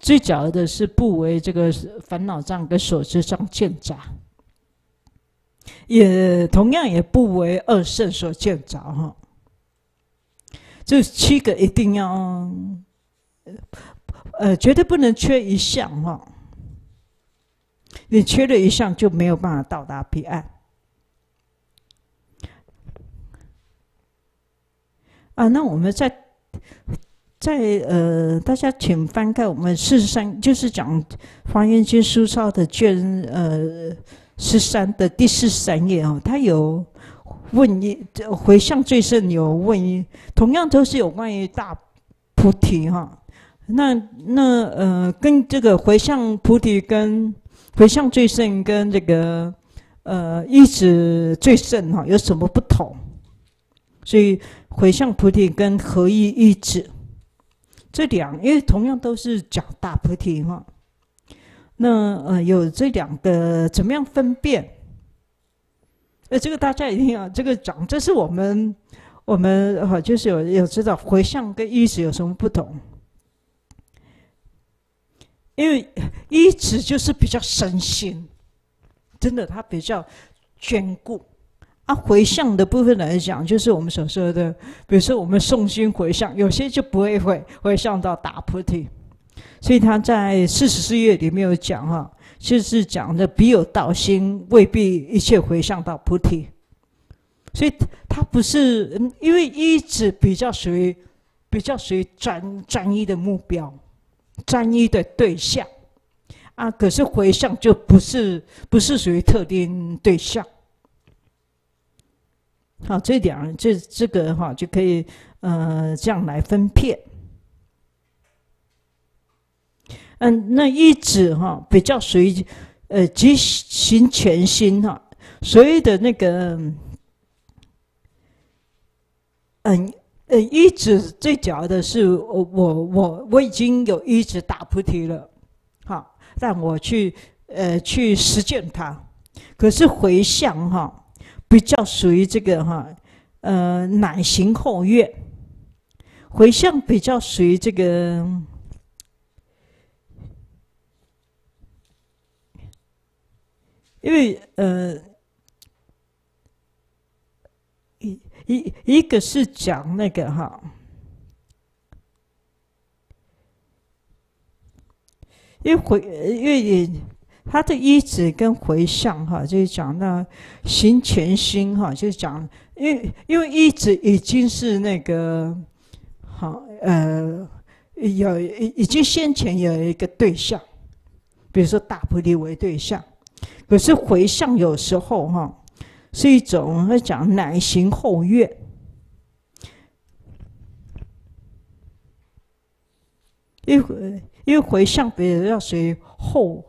最早的是不为这个烦恼障跟所知障见杂，也同样也不为二圣所见着哈。这七个一定要，呃，绝对不能缺一项哈。你缺了一项就没有办法到达彼岸。啊，那我们在在呃，大家请翻开我们四十三，就是讲《华严经》书抄的卷呃十三的第四十三页哦，他有问一回向最胜有问一，同样都是有关于大菩提哈。那那呃，跟这个回向菩提跟回向最胜跟这个呃一直最胜哈有什么不同？所以。回向菩提跟合一意志，这两因为同样都是讲大菩提哈，那呃有这两个怎么样分辨？呃，这个大家一定要这个讲，这是我们我们哈就是有有知道回向跟意识有什么不同？因为意识就是比较神心，真的它比较坚固。啊，回向的部分来讲，就是我们所说的，比如说我们诵经回向，有些就不会回回向到大菩提，所以他在四十四页里面有讲哈，就是讲的彼有道心，未必一切回向到菩提，所以他不是因为一直比较属于比较属于专专一的目标，专一的对象。啊，可是回向就不是不是属于特定对象。好，这点这这个哈就可以呃这样来分片。嗯，那一指哈比较属于呃即行全心哈，所谓的那个嗯呃一指最主要的是我我我我已经有一指大菩提了，好让我去呃去实践它，可是回向哈。比较属于这个哈，呃，乃行后愿，回向比较属于这个，因为呃，一一一个是讲那个哈，因为回因为。他的一指跟回向哈，就是讲到行前心哈，就是讲，因为因为一指已经是那个好呃，有已经先前有一个对象，比如说大菩提为对象，可是回向有时候哈是一种他讲乃行后愿，因为因为回向别人要随后。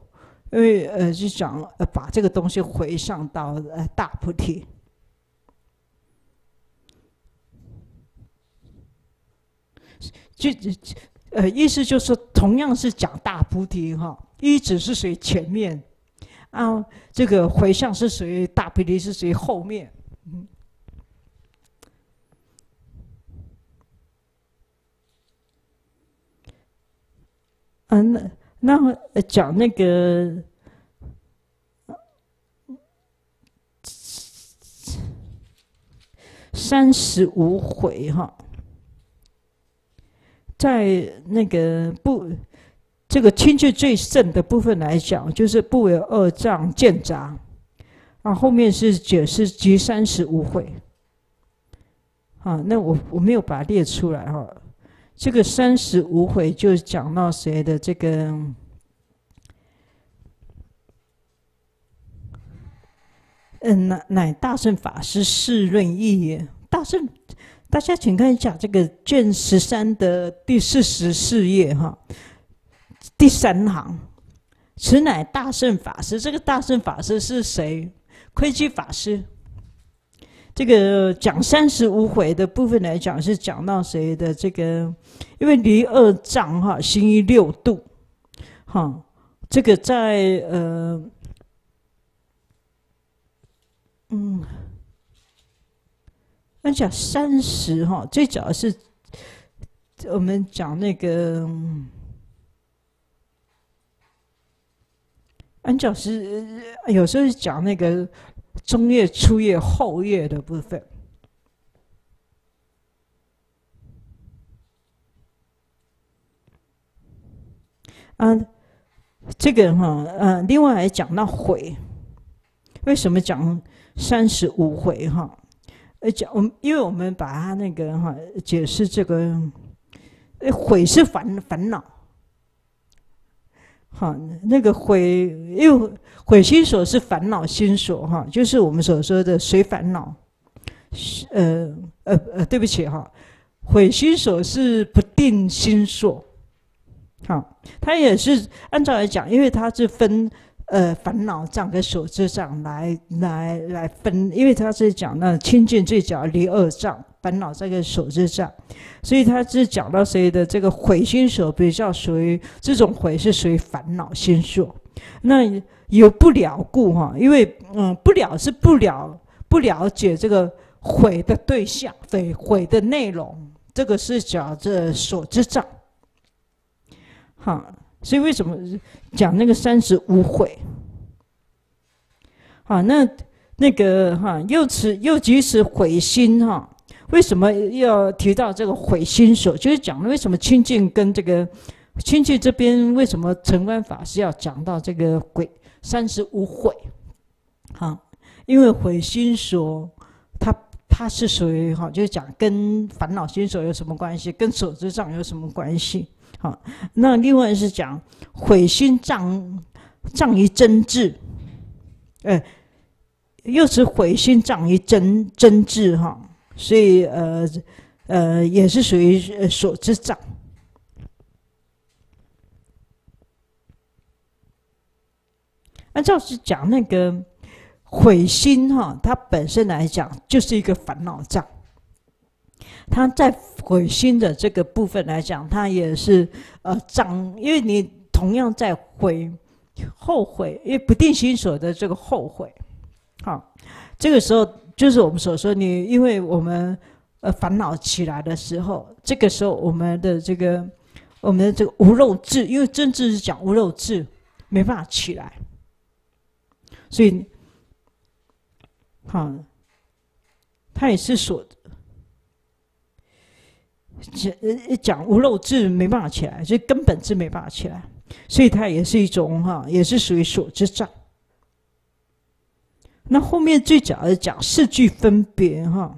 因为呃，就讲呃，把这个东西回向到呃大菩提，就呃意思就是同样是讲大菩提哈，一直是属于前面，啊，这个回向是属于大菩提是属于后面，嗯，嗯。那讲那个三十五回哈，在那个不这个清净最胜的部分来讲，就是不为二障见杂，啊，后面是解释及三十五回，啊，那我我没有把它列出来哈。这个三十五回就讲到谁的这个，嗯，乃乃大圣法师释润意大圣，大家请看一下这个卷十三的第四十四页哈，第三行，此乃大圣法师。这个大圣法师是谁？窥基法师。这个讲三十五回的部分来讲，是讲到谁的这个？因为离二丈哈，行于六度，哈，这个在呃。嗯，那讲三十哈，最主要是我们讲那个，按讲是有时候讲那个中月、初叶、后叶的部分。啊，这个哈，呃，另外还讲到悔，为什么讲？三十五回哈，呃讲我们，因为我们把它那个哈解释这个，悔是烦烦恼，好那个悔，因为悔心所是烦恼心所哈，就是我们所说的随烦恼，呃呃呃，对不起哈，悔心所是不定心所，好，它也是按照来讲，因为它是分。呃，烦恼障跟所知障来来来分，因为他是讲那清净最角离二障，烦恼障跟所知障，所以他是讲到谁的这个悔心所比较属于这种悔是属于烦恼心所，那有不了故哈，因为嗯不了是不了不了解这个悔的对象，悔悔的内容，这个是讲这所知障，哈。所以为什么讲那个三十五悔？好，那那个哈，又持又即使悔心哈，为什么要提到这个悔心所？就是讲为什么清净跟这个清净这边为什么陈观法师要讲到这个悔三十五悔？哈，因为悔心所，它它是属于哈，就是讲跟烦恼心所有什么关系？跟所知障有什么关系？好，那另外是讲悔心障障于真智，呃，又是悔心障于真真智哈，所以呃呃也是属于所知障。按照是讲那个悔心哈，它本身来讲就是一个烦恼障。他在悔心的这个部分来讲，他也是呃长，因为你同样在悔后悔，因为不定心所的这个后悔，好，这个时候就是我们所说，你因为我们呃烦恼起来的时候，这个时候我们的这个我们的这个无漏智，因为政治是讲无漏智，没办法起来，所以好，他也是所。讲讲无漏智没办法起来，所以根本智没办法起来，所以它也是一种哈，也是属于所知障。那后面最讲的讲四句分别哈，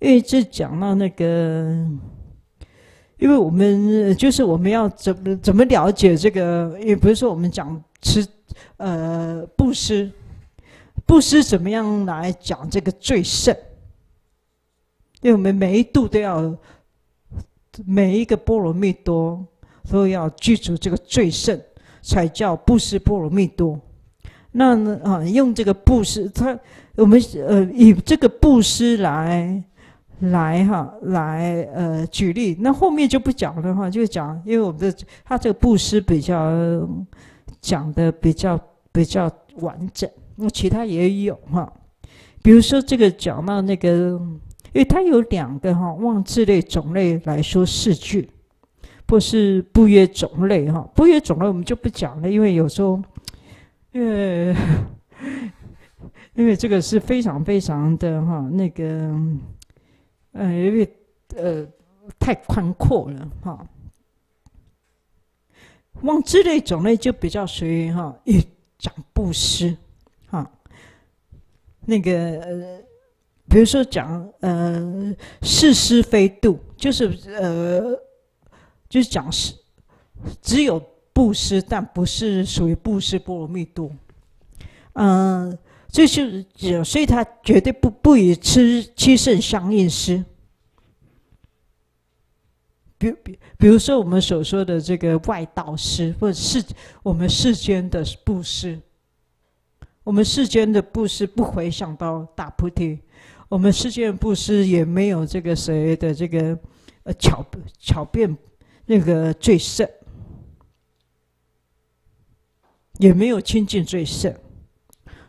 因为这讲到那个，因为我们就是我们要怎么怎么了解这个，也不是说我们讲吃呃布施，布施怎么样来讲这个最胜。因为我们每一度都要，每一个波罗蜜多都要具足这个最胜，才叫布施波罗蜜多。那呢啊，用这个布施，他我们呃以这个布施来来哈来呃举例。那后面就不讲了哈，就讲，因为我们的他这个布施比较讲的比较比较完整，那其他也有哈。比如说这个讲到那个。因为它有两个哈望字类种类来说四句，不是不约种类哈，不约种类我们就不讲了，因为有时候，因为 因为这个是非常非常的哈那个，呃，因为呃太宽阔了哈，望字类种类就比较属于哈一讲布施哈，那个呃。比如说讲，呃，是是非度，就是呃，就是讲是只有布施，但不是属于布施波罗蜜多。嗯，这就是所以他绝对不不以吃七圣相应施。比比比如说我们所说的这个外道施，或者是我们世间的布施，我们世间的布施不回想到大菩提，我们世间的布施也没有这个谁的这个呃巧巧辩那个最胜，也没有亲近最胜，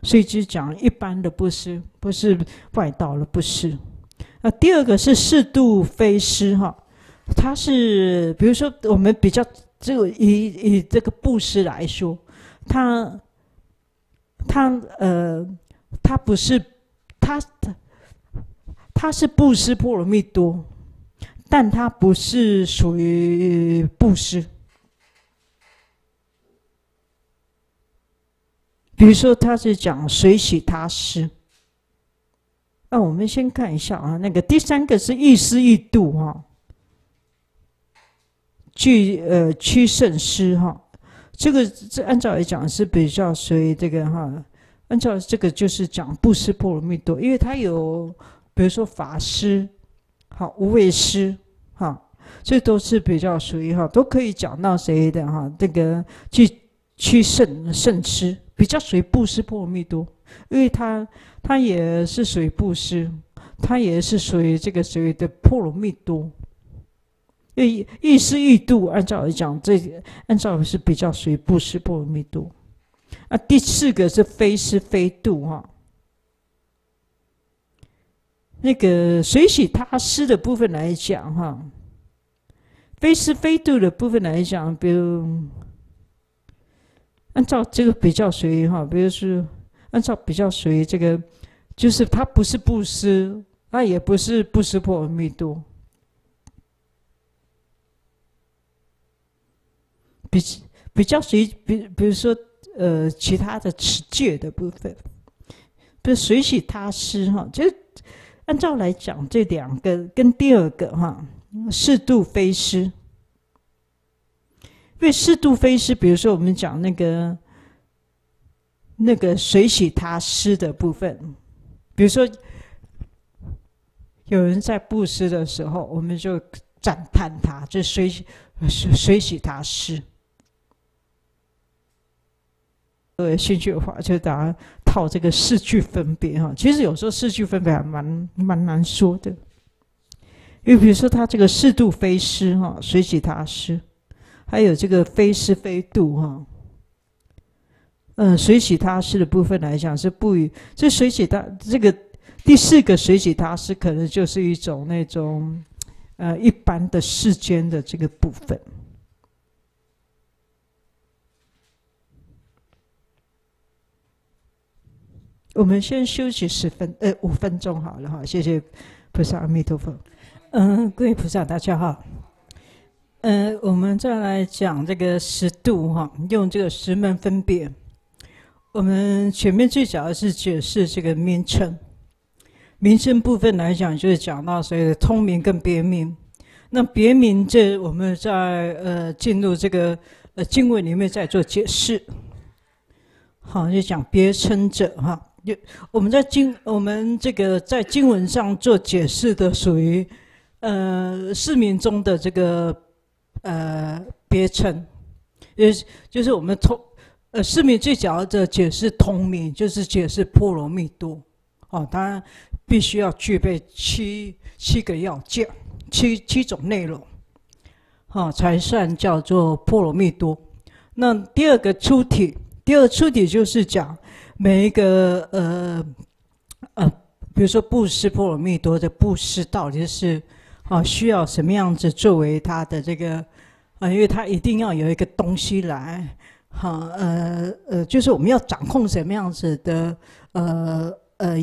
所以就讲一般的布施，不是外道的布施。那第二个是适度非施哈。它是，比如说，我们比较这个以以这个布施来说，它，它呃，它不是，它它他是布施波罗蜜多，但他不是属于布施。比如说，他是讲随喜他施，那我们先看一下啊，那个第三个是一施一度哈。具呃屈圣师哈，这个这按照来讲是比较属于这个哈，按照这个就是讲布施波罗蜜多，因为他有比如说法师，好无畏师哈，这都是比较属于哈，都可以讲到谁的哈，这个去去圣圣师比较属于布施波罗蜜多，因为他他也是属于布施，他也是属于这个所谓的波罗蜜多。意意思意度，按照来讲，这按照是比较属于布施波罗蜜多。啊，第四个是非施非度哈。那个水洗他施的部分来讲哈，非施非度的部分来讲，比如按照这个比较属于哈，比如说按照比较属于这个，就是它不是布施，那也不是不施波罗蜜多。比比较随比，比如说呃，其他的持戒的部分，比如水洗他施哈，就按照来讲，这两个跟第二个哈，适度非施，因为适度非施，比如说我们讲那个那个水洗他施的部分，比如说有人在布施的时候，我们就赞叹他，就水水水洗他施。有兴趣的话，就打算套这个四句分别哈。其实有时候四句分别还蛮蛮难说的，因为比如说他这个适度非施哈，随喜他施，还有这个非施非度哈。嗯，随喜他施的部分来讲是不与这随喜他这个第四个随喜他施，可能就是一种那种呃一般的世间的这个部分。我们先休息十分呃五分钟好了哈，谢谢菩萨阿弥陀佛。嗯，各位菩萨大家好。嗯，我们再来讲这个十度哈，用这个十门分别。我们前面最主要是解释这个名称，名称部分来讲就是讲到所谓的通名跟别名。那别名这我们在呃进入这个呃经文里面再做解释。好，就讲别称者哈。有我们在经我们这个在经文上做解释的，属于呃市民中的这个呃别称，也就是我们通呃市民最主要的解释通名，就是解释波罗蜜多。哦，当然必须要具备七七个要件，七七种内容，哦才算叫做波罗蜜多。那第二个出体，第二出体就是讲。每一个呃呃，比如说布施波罗蜜多的布施，到底是啊需要什么样子作为他的这个啊？因为他一定要有一个东西来，哈呃呃，就是我们要掌控什么样子的呃呃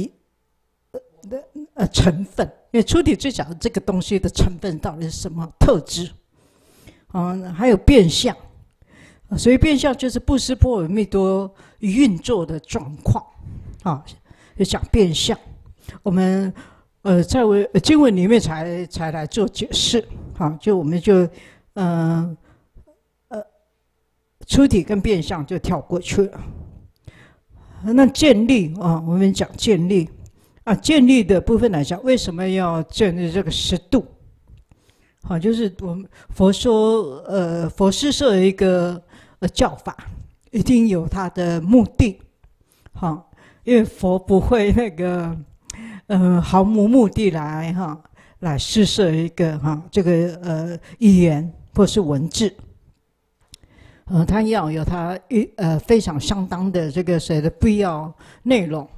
的呃成分？因为出体最讲这个东西的成分到底是什么特质？啊，还有变相。所以变相就是布施波尔蜜多运作的状况，啊，就讲变相。我们呃在为经文里面才才来做解释，好，就我们就嗯呃出体跟变相就跳过去了。那建立啊，我们讲建立啊，建立的部分来讲，为什么要建立这个十度？好，就是我们佛说，呃，佛施设一个呃教法，一定有它的目的。好，因为佛不会那个，呃，毫无目的来哈，来施设一个哈这个呃语言或是文字。呃，他要有他一呃非常相当的这个谁的必要内容，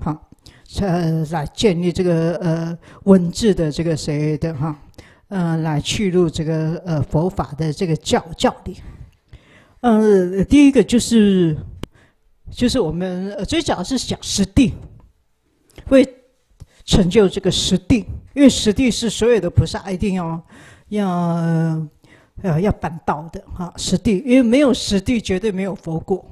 好，呃来建立这个呃文字的这个谁的哈，呃来去入这个呃佛法的这个教教理。嗯，第一个就是就是我们最早是讲实地，会成就这个实地，因为实地是所有的菩萨一定要要。呃，要办到的哈，实地，因为没有实地，绝对没有佛果。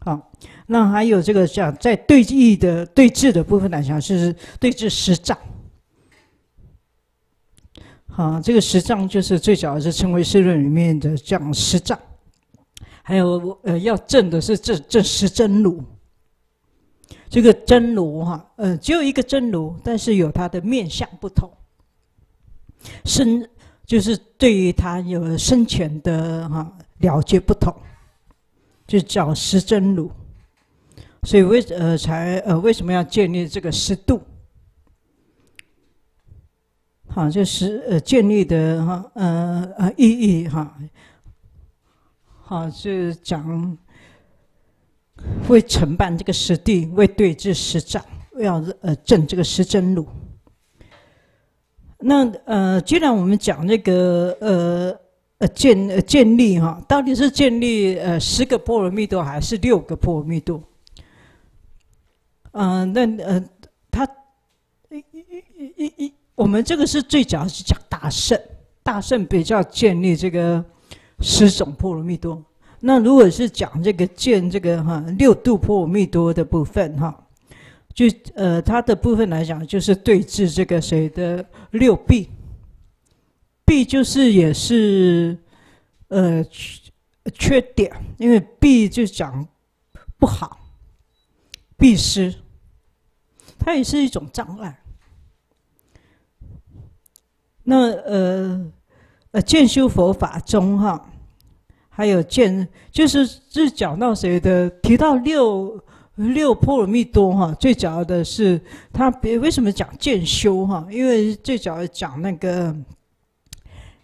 好，那还有这个讲在对弈的对峙的部分来讲，是对峙十障。好，这个十障就是最早是称为释论里面的讲十障。还有呃，要证的是这这十真如。这个真如哈，呃，只有一个真如，但是有它的面相不同，身。就是对于他有深浅的哈了解不同，就叫实真如。所以为呃才呃为什么要建立这个十度？好，就是呃建立的哈呃呃意义哈。啊，是讲为承办这个实地，为对治实障，要呃证这个实真如。那呃，既然我们讲那个呃呃建呃建立哈，到底是建立呃十个波罗蜜多还是六个波罗蜜多？嗯，那呃，他一一一一，我们这个是最早是讲大圣，大圣比较建立这个十种波罗蜜多。那如果是讲这个见这个哈六度波罗蜜多的部分哈。就呃，它的部分来讲，就是对峙这个谁的六弊，弊就是也是呃缺点，因为弊就讲不好，必失，它也是一种障碍。那呃呃，见修佛法中哈，还有见，就是是讲到谁的提到六。六波罗蜜多哈，最主要的是他别为什么讲渐修哈？因为最主要讲那个，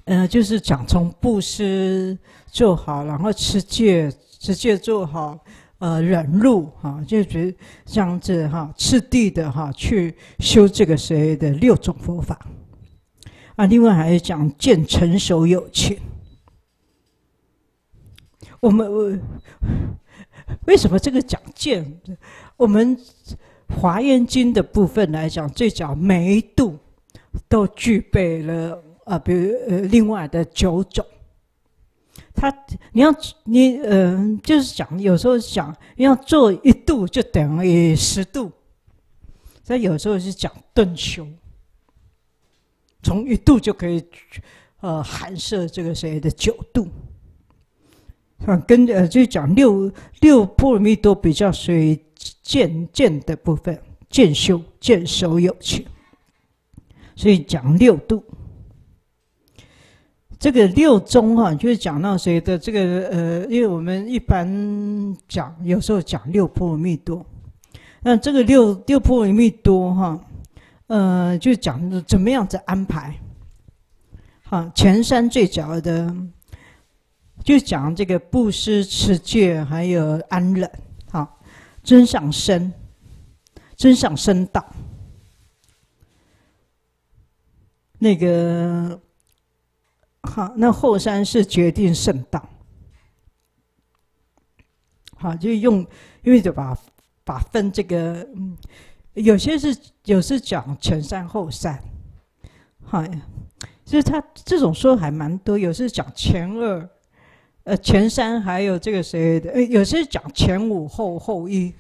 呃，就是讲从布施做好，然后持戒，持戒做好，呃，忍辱哈，就觉这样子哈，次第的哈去修这个谁的六种佛法啊。另外还是讲见成熟有情，我们我。为什么这个讲见？我们华严经的部分来讲，最早每一度都具备了啊，比如呃，另外的九种。他你要你嗯，就是讲有时候讲你要做一度就等于十度，所以有时候是讲顿修，从一度就可以呃含摄这个谁的九度。啊，跟呃，就讲六六波罗蜜多比较属于渐渐的部分，渐修渐熟有情，所以讲六度。这个六宗哈，就是讲到谁的这个呃，因为我们一般讲，有时候讲六波罗蜜多，那这个六六波罗蜜多哈，呃，就讲怎么样子安排。好，前三最主要的。就讲这个布施、持戒，还有安忍，好，真上身，真上身道。那个好，那后山是决定圣道。好，就用，因为就把把分这个，嗯，有些是有是讲前山后山，好，就是他这种说还蛮多，有是讲前二。呃，前三还有这个谁的？呃，有些讲前五后后一，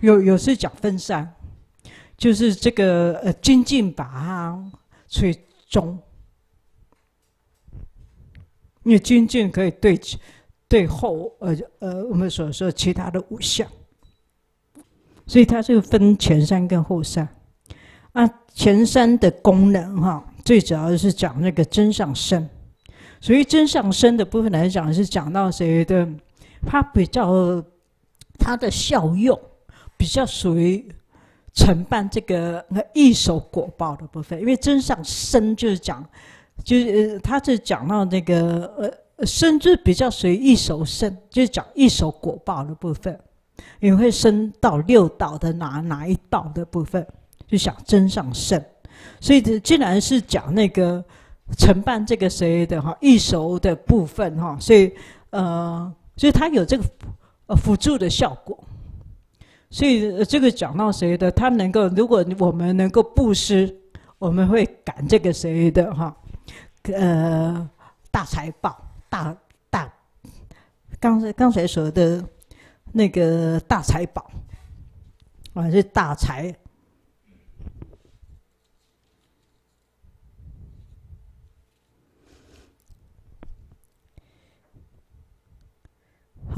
有有些讲分三，就是这个呃精进把它最中，因为精进可以对对后呃呃我们所说其他的五项，所以它是分前三跟后三。啊，前三的功能哈，最主要是讲那个真上身。所以真上生的部分来讲，是讲到谁的？它比较它的效用比较属于承办这个一手果报的部分。因为真上生就是讲，就是它是讲到那个呃，身就比较属于一手生，就是讲一手果报的部分。你会升到六道的哪哪一道的部分？就想真上生，所以这既然是讲那个承办这个谁的哈易熟的部分哈，所以呃，所以它有这个辅助的效果。所以这个讲到谁的，他能够如果我们能够布施，我们会感这个谁的哈，呃大财宝大大，刚才刚才说的那个大财宝啊，是大财。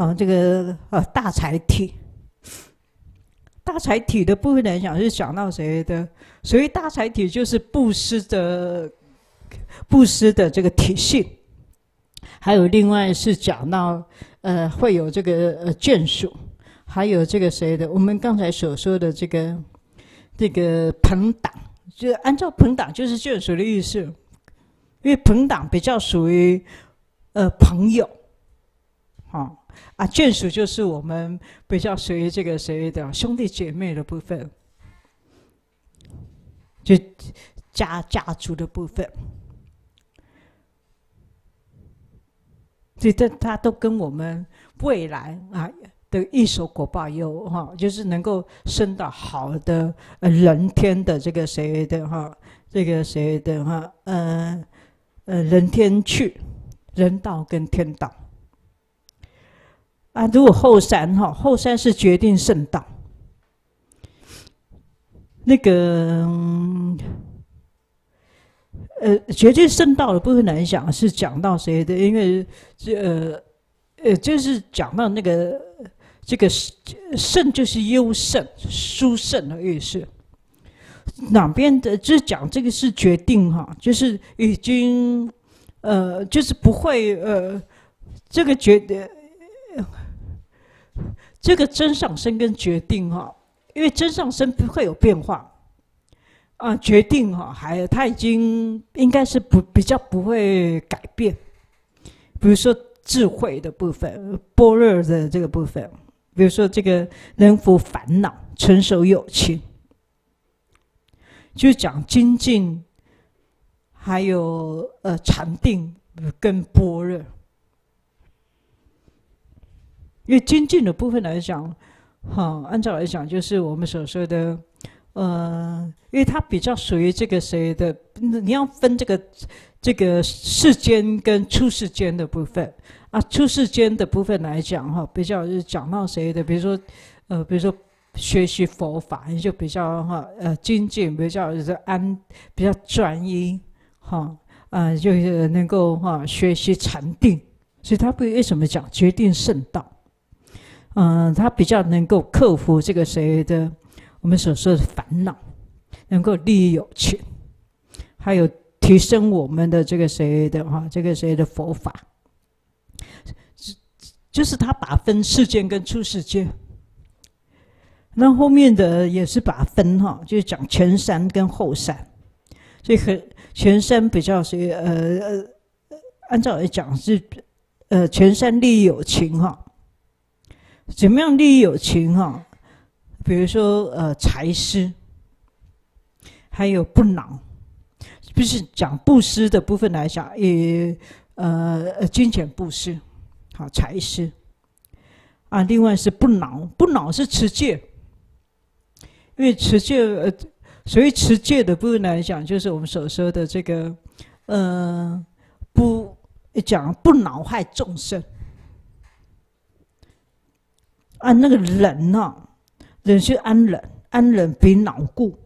啊，这个呃大财体，大财体的部分来讲是讲到谁的？所以大财体就是布施的布施的这个体系，还有另外是讲到呃会有这个呃眷属，还有这个谁的？我们刚才所说的这个这个朋党，就按照朋党就是眷属的意思，因为朋党比较属于呃朋友，好。啊，眷属就是我们比较属于这个谁的兄弟姐妹的部分，就家家族的部分，这这他都跟我们未来啊的一手果报有哈，就是能够升到好的呃人天的这个谁的哈，这个谁的哈，呃呃人天去，人道跟天道。啊，如果后山哈，后山是决定圣道。那个呃，决定圣道的部分来讲，是讲到谁的？因为这呃呃，就是讲到那个这个圣就是优胜、殊胜的意思。哪边的？就是讲这个是决定哈，就是已经呃，就是不会呃，这个决定。这个真上身跟决定哈，因为真上身不会有变化，啊，决定哈，还他已经应该是不比较不会改变。比如说智慧的部分，般若的这个部分，比如说这个能否烦恼，成熟有情，就讲精进，还有呃禅定跟般若。因为精进的部分来讲，哈，按照来讲就是我们所说的，呃，因为它比较属于这个谁的，你要分这个这个世间跟出世间的部分啊，出世间的部分来讲哈，比较是讲到谁的，比如说，呃，比如说学习佛法，你就比较哈，呃，精进，比较是安，比较专一，哈，啊，就是能够哈学习禅定，所以他不为什么讲决定圣道？嗯，他比较能够克服这个谁的我们所说的烦恼，能够利益有情，还有提升我们的这个谁的哈，这个谁的佛法，就是他把分世间跟出世间。那后面的也是把分哈，就是讲前三跟后三，所以和前三比较是呃呃，按照来讲是呃前三利益有情哈。怎么样利益有情哈？比如说呃财施，还有不恼，不是讲布施的部分来讲，也呃金钱布施，好财施啊。另外是不恼，不恼是持戒，因为持戒呃，所以持戒的部分来讲，就是我们所说的这个呃不讲不恼害众生。啊，那个忍呐，忍是安忍，安忍比恼故，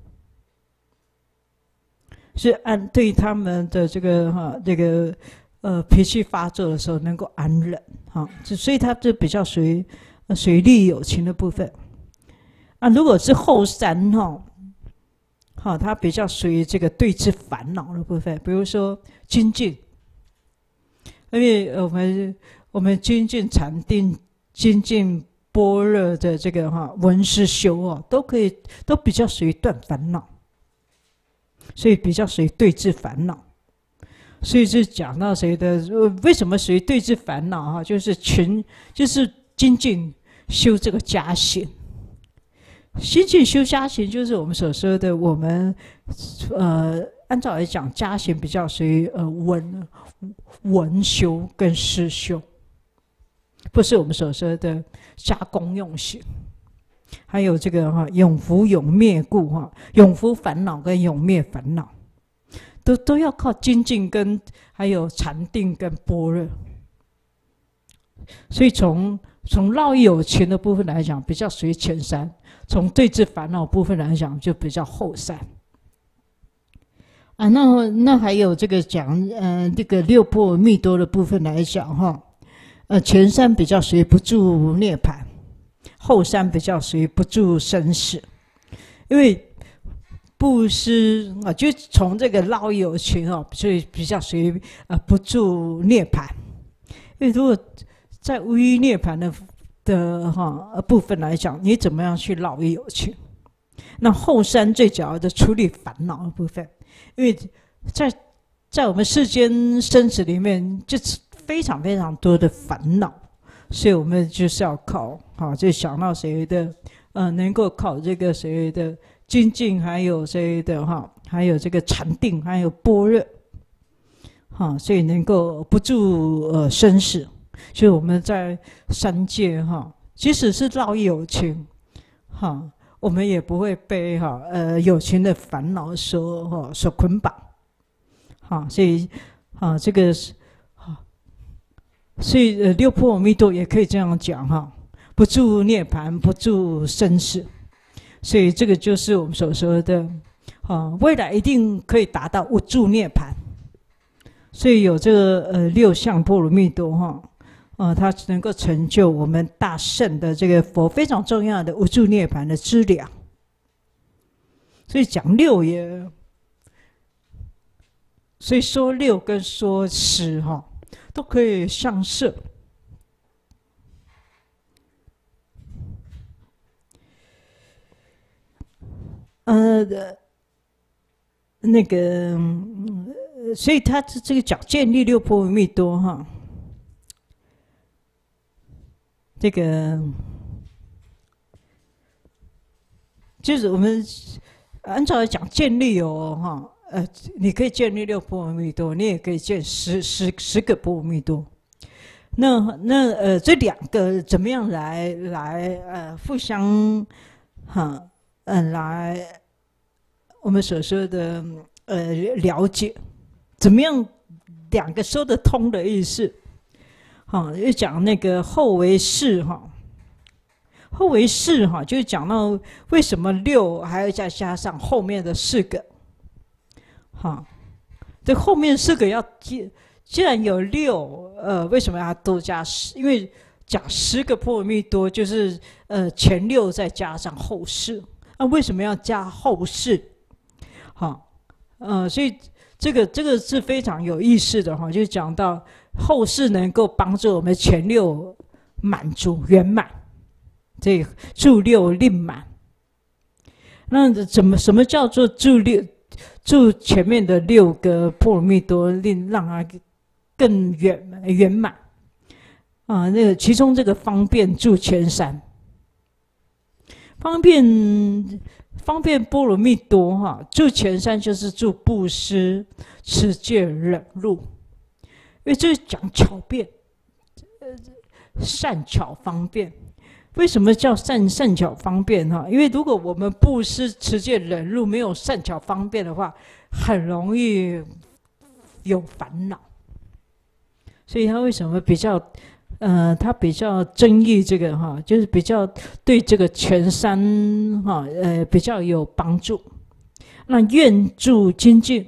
是安对他们的这个哈，这个呃脾气发作的时候能够安忍哈，所以他这比较属于属于利益有情的部分。啊，如果是后三哈，好，他比较属于这个对治烦恼的部分，比如说精进，因为我们我们精进禅定、精进般若的这个哈文思修哦，都可以都比较属于断烦恼，所以比较属于对治烦恼。所以是讲到谁的？为什么属于对治烦恼？哈，就是群，就是精进修这个家行。精进修家行，就是我们所说的，我们呃，按照来讲，家行比较属于呃文文修跟诗修，不是我们所说的加功用行。还有这个哈，永福永灭故哈，永福烦恼跟永灭烦恼。都都要靠精进跟还有禅定跟般若，所以从从绕有情的部分来讲，比较属于前三；从对治烦恼部分来讲，就比较后三。啊，那那还有这个讲，嗯，这个六波密多的部分来讲，哈，呃，前三比较属于不住涅槃，后三比较属于不住生死，因为。布施啊，就从这个捞友情哦，所以比较属于啊不住涅槃。因为如果在无余涅槃的的哈部分来讲，你怎么样去捞有情？那后山最主要的处理烦恼的部分，因为在在我们世间生死里面，就是非常非常多的烦恼，所以我们就是要靠哈，就想到谁的呃，能够靠这个谁的。精进还有谁的哈，还有这个禅定，还有般若，哈，所以能够不住呃生死。所以我们在三界哈，即使是绕友情，哈，我们也不会被哈呃友情的烦恼所哈所捆绑，好，所以啊这个是，所以呃六波罗蜜多也可以这样讲哈，不住涅盘，不住生死。所以这个就是我们所说的，啊，未来一定可以达到无住涅槃。所以有这个呃六相波罗蜜多哈，啊，它能够成就我们大圣的这个佛非常重要的无住涅槃的资粮。所以讲六也，所以说六跟说十哈都可以上色。呃，那个，所以他这这个讲建立六波罗蜜多哈，这个就是我们按照来讲建立哦哈，呃，你可以建立六波罗蜜多，你也可以建十十十个波罗蜜多。那那呃，这两个怎么样来来呃互相哈？嗯，来我们所说的呃了解，怎么样两个说得通的意思？好，又讲那个后为四哈，后为四哈，就讲到为什么六还要再加上后面的四个？好，这后面四个要既既然有六，呃，为什么要多加十？因为讲十个波罗蜜多，就是呃前六再加上后四。那为什么要加后四？好，呃，所以这个这个是非常有意思的哈，就讲到后世能够帮助我们前六满足圆满，这助六令满。那怎么什么叫做助六助前面的六个波罗蜜多令让它更圆圆满？啊，那个其中这个方便助前三。方便方便波罗蜜多哈，祝前三就是祝布施、持戒、忍辱，因为这是讲巧变，呃，善巧方便。为什么叫善善巧方便哈？因为如果我们不施、持戒、忍辱没有善巧方便的话，很容易有烦恼。所以他为什么比较？呃，他比较争议这个哈，就是比较对这个全山哈，呃，比较有帮助。那愿助精进，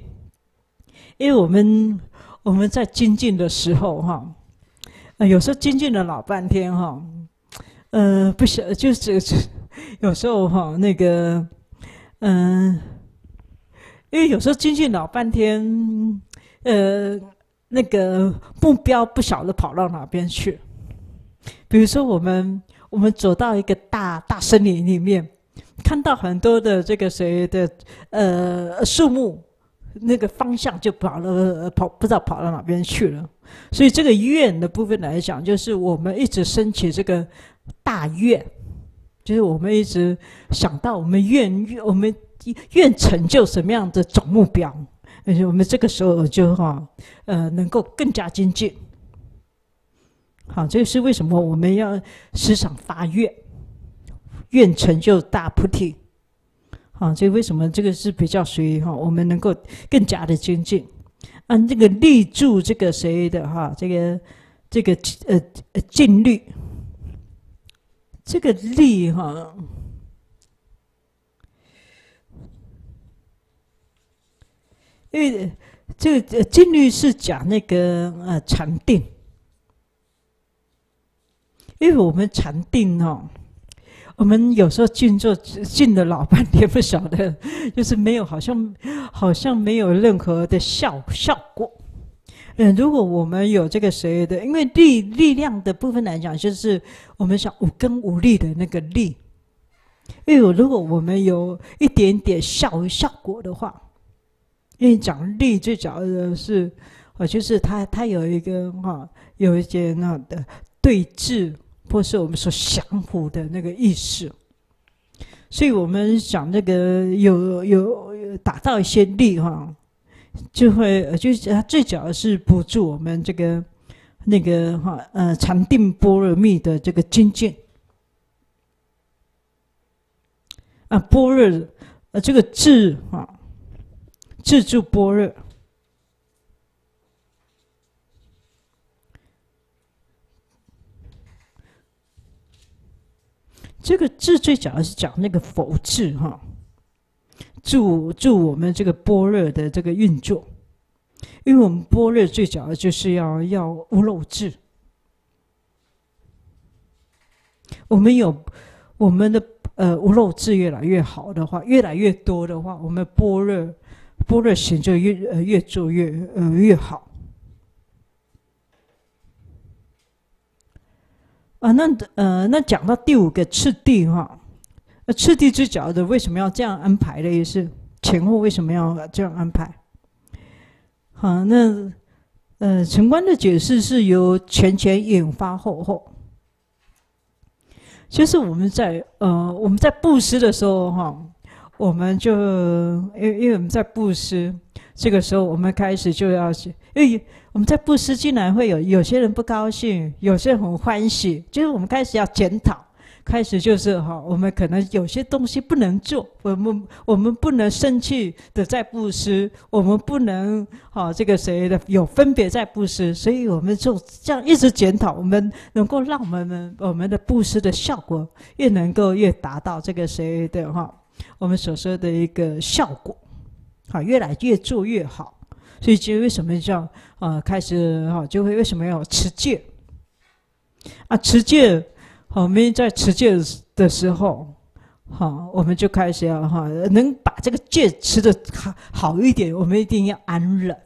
因为我们我们在精进的时候哈，呃，有时候精进了老半天哈，呃，不晓就是有时候哈那个嗯，因为有时候进去老半天，呃，那个目标不晓得跑到哪边去。比如说我们我们走到一个大大森林里面，看到很多的这个谁的呃树木。那个方向就跑了，跑不知道跑到哪边去了。所以这个愿的部分来讲，就是我们一直升起这个大愿，就是我们一直想到我们愿愿我们愿成就什么样的总目标，而且我们这个时候就哈呃能够更加精进。好，这是为什么我们要时常发愿，愿成就大菩提。好，这为什么这个是比较属于哈，我们能够更加的精进，按这个立住这个谁的哈，这个这个呃呃禁律，这个力哈，因为这个禁律是讲那个呃禅定，因为我们禅定哦。我们有时候静坐静了老半天，不晓得，就是没有，好像好像没有任何的效效果。嗯，如果我们有这个谁的，因为力力量的部分来讲，就是我们想五根五力的那个力。因为如果我们有一点点效效果的话，因为讲力最主要的是，啊，就是它它有一个哈，有一些那的对峙。或是我们说降服的那个意识，所以我们讲那个有有达到一些力哈，就会就是它最主要是补助我们这个那个哈呃禅定般若蜜的这个精进啊般若呃这个智哈智住般若。这个智最讲的是讲那个佛智哈，助助我们这个般若的这个运作，因为我们般若最主要就是要要无漏智，我们有我们的呃无漏智越来越好的话，越来越多的话，我们般若般若行就越呃越做越呃越好。啊，那呃，那讲到第五个次第哈，那次第之角的为什么要这样安排的也是？前后为什么要这样安排？好，那呃，陈官的解释是由前前引发后后，就是我们在呃我们在布施的时候哈，我们就因因为我们在布施。这个时候，我们开始就要，因为我们在布施，竟然会有有些人不高兴，有些人很欢喜。就是我们开始要检讨，开始就是哈，我们可能有些东西不能做，我们我们不能生气的在布施，我们不能哈这个谁的有分别在布施，所以我们就这样一直检讨，我们能够让我们我们的布施的效果越能够越达到这个谁的哈，我们所说的一个效果。好，越来越做越好，所以就为什么叫啊？开始哈，就会为什么要持戒啊？持戒，好，我们在持戒的时候，好，我们就开始要哈，能把这个戒持的好好一点，我们一定要安忍。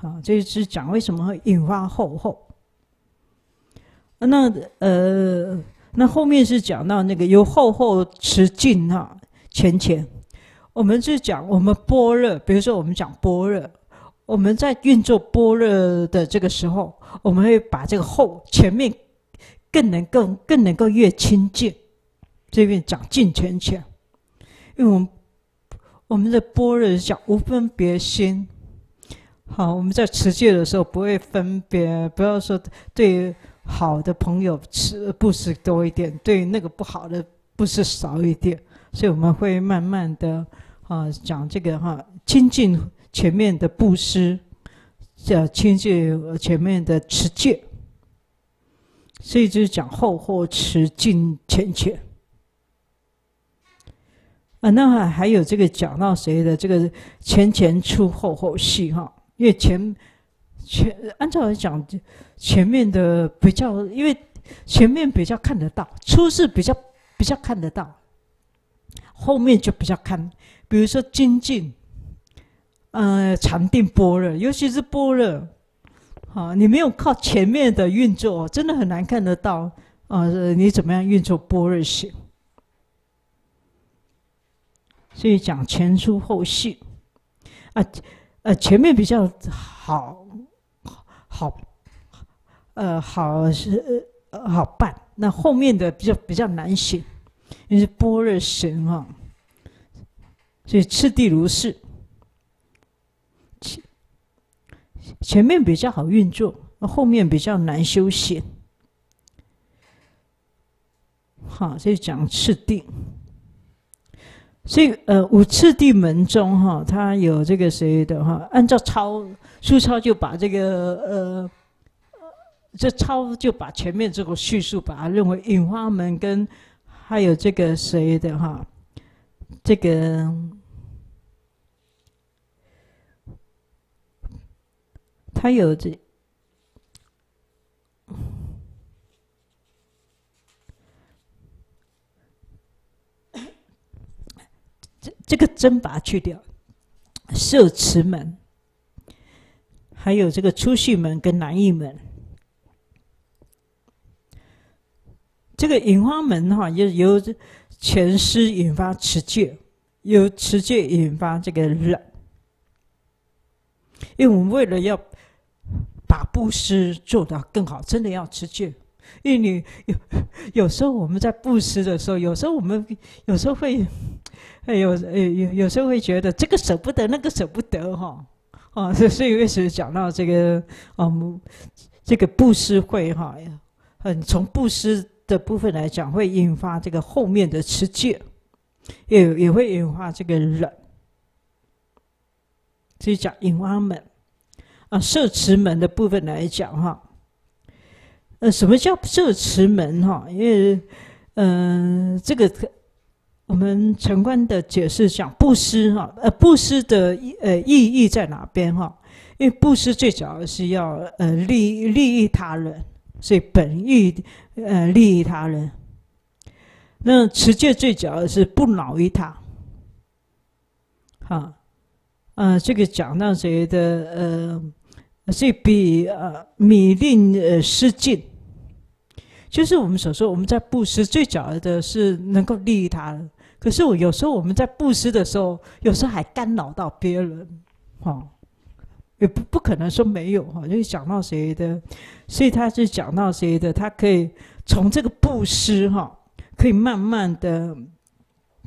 好，这是讲为什么会引发后后。那呃，那后面是讲到那个由后后持进哈，前前。我们是讲我们般若，比如说我们讲般若，我们在运作般若的这个时候，我们会把这个后前面更能更更能够越亲近，这边讲近前前，因为我们我们的般若是讲无分别心。好，我们在持戒的时候不会分别，不要说对好的朋友持布施多一点，对那个不好的布施少一点。所以我们会慢慢的啊讲这个哈亲近前面的布施，叫亲近前面的持戒，所以就是讲后后持近前前。啊，那还还有这个讲到谁的这个前前出后后续哈，因为前前按照来讲，前面的比较，因为前面比较看得到，出是比较比较看得到，后面就比较看，比如说精进，呃，禅定般若，尤其是般若，好，你没有靠前面的运作，真的很难看得到啊，你怎么样运作般若行？所以讲前出后续，啊，呃，前面比较好，好，呃，好是好办，那后面的比较比较难行，因为般若神啊，所以次第如是，前前面比较好运作，后面比较难修行，好，所以讲次第。所以，呃，五次第门中哈，他有这个谁的哈？按照抄书抄就把这个呃，这抄就把前面这个叙述把它认为引花门跟还有这个谁的哈，这个他有这。这这个真把去掉，摄持门，还有这个出续门跟南义门。这个引花门哈，就由全师引发持戒，由持戒引发这个忍。因为我们为了要把布施做到更好，真的要持戒。因为你有 有时候我们在布施的时候，有时候我们有时候会。哎，有有有有时候会觉得这个舍不得，那个舍不得哈，啊，所以为什么讲到这个，嗯，这个布施会哈，很从布施的部分来讲，会引发这个后面的持戒，也也会引发这个忍，所以讲引花门啊，摄持门的部分来讲哈，呃，什么叫摄持门哈？因为嗯，这个。我们陈观的解释讲布施哈，呃，布施的呃意义在哪边哈？因为布施最主要是要呃利利益他人，所以本意呃利益他人。那持戒最主要是不恼于他，哈，呃，这个讲到谁的呃，所以比呃米令呃施尽，就是我们所说我们在布施最主要的是能够利益他人。可是我有时候我们在布施的时候，有时候还干扰到别人，哈，也不不可能说没有哈，就是讲到谁的，所以他是讲到谁的，他可以从这个布施哈，可以慢慢的，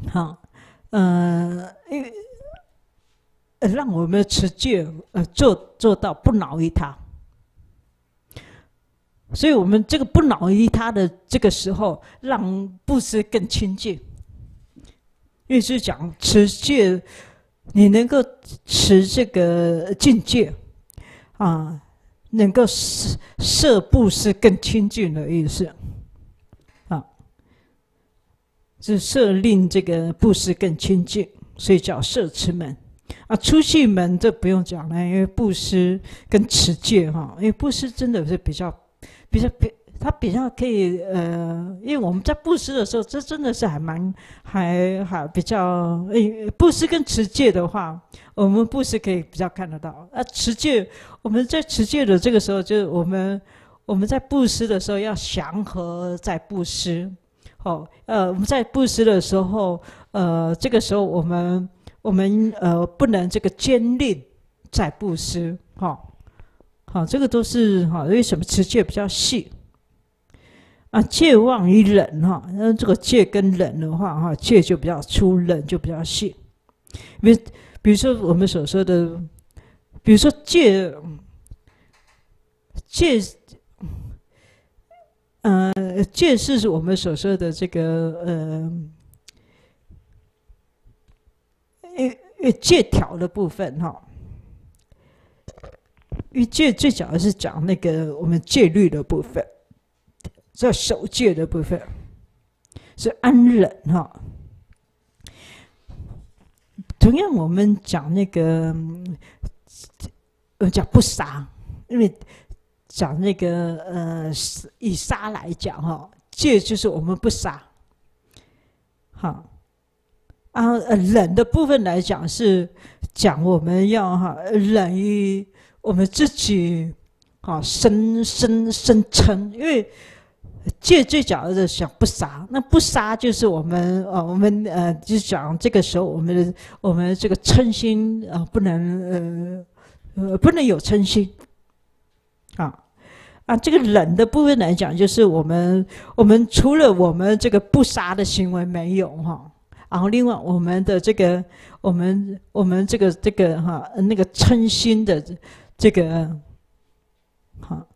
哈，呃，因为让我们持戒呃做做到不恼于他，所以我们这个不恼于他的这个时候，让布施更亲近。因为是讲持戒，你能够持这个境界，啊，能够设设布施更亲近的意思，啊，是设令这个布施更亲近，所以叫摄持门。啊，出气门这不用讲了，因为布施跟持戒哈，因为布施真的是比较比较比。他比较可以，呃，因为我们在布施的时候，这真的是还蛮还还比较，诶，布施跟持戒的话，我们布施可以比较看得到。啊，持戒，我们在持戒的这个时候，就是我们我们在布施的时候要祥和在布施，哦，呃，我们在布施的时候，呃，这个时候我们我们呃不能这个坚定在布施，哈，好，这个都是哈，为什么持戒比较细？啊，戒妄于忍哈，那这个戒跟忍的话哈，戒就比较粗，忍就比较细。比如，比如说我们所说的，比如说戒，戒，呃，戒是我们所说的这个呃，因为，戒条的部分哈。因为戒最主要是讲那个我们戒律的部分。在守戒的部分是安忍哈。同样，我们讲那个，呃，讲不杀，因为讲那个呃，以杀来讲哈，戒就是我们不杀，好，啊，冷的部分来讲是讲我们要哈冷于我们自己，啊生生生嗔，因为戒最讲的想不杀，那不杀就是我们啊，我们呃，就讲这个时候我们的我们这个嗔心啊，不能呃呃，不能有嗔心。啊，啊，这个冷的部分来讲，就是我们我们除了我们这个不杀的行为没有哈，然后另外我们的这个我们我们这个这个哈那个嗔心的这个，哈，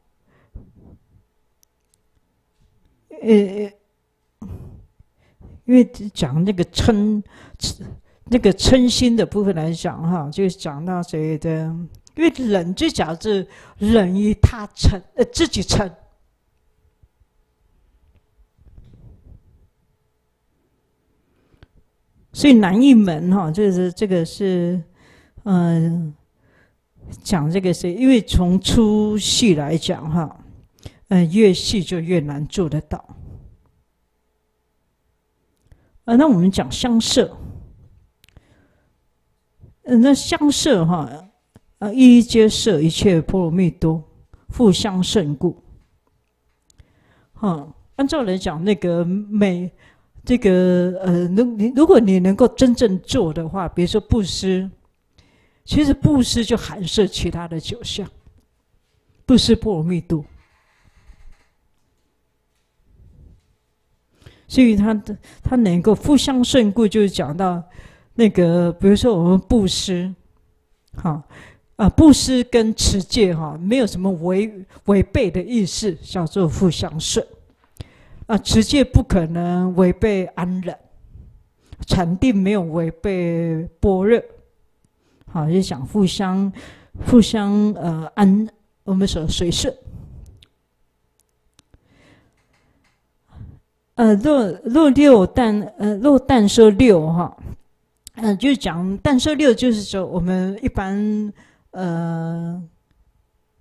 呃，因为讲那个嗔那个嗔心的部分来讲哈，就讲到谁的。因为忍最讲是忍于他成，呃，自己成。所以南一门哈，就是这个是，嗯，讲这个是因为从粗细来讲哈，嗯，越细就越难做得到。啊，那我们讲相摄，嗯，那相摄哈。啊，一一皆摄一切波罗蜜多，互相胜故。哈，按照来讲，那个每这个呃，如你如果你能够真正做的话，比如说布施，其实布施就含摄其他的九项，布施波罗蜜多。所以他的他能够互相胜故，就是讲到那个，比如说我们布施，好。啊，布施跟持戒哈，没有什么违违背的意思，叫做互相顺。啊，持戒不可能违背安忍，禅定没有违背般若。好，就想互相互相呃安，我们说随顺。呃，若若六但呃若但说六哈，嗯，就讲但说六，就是说我们一般。呃，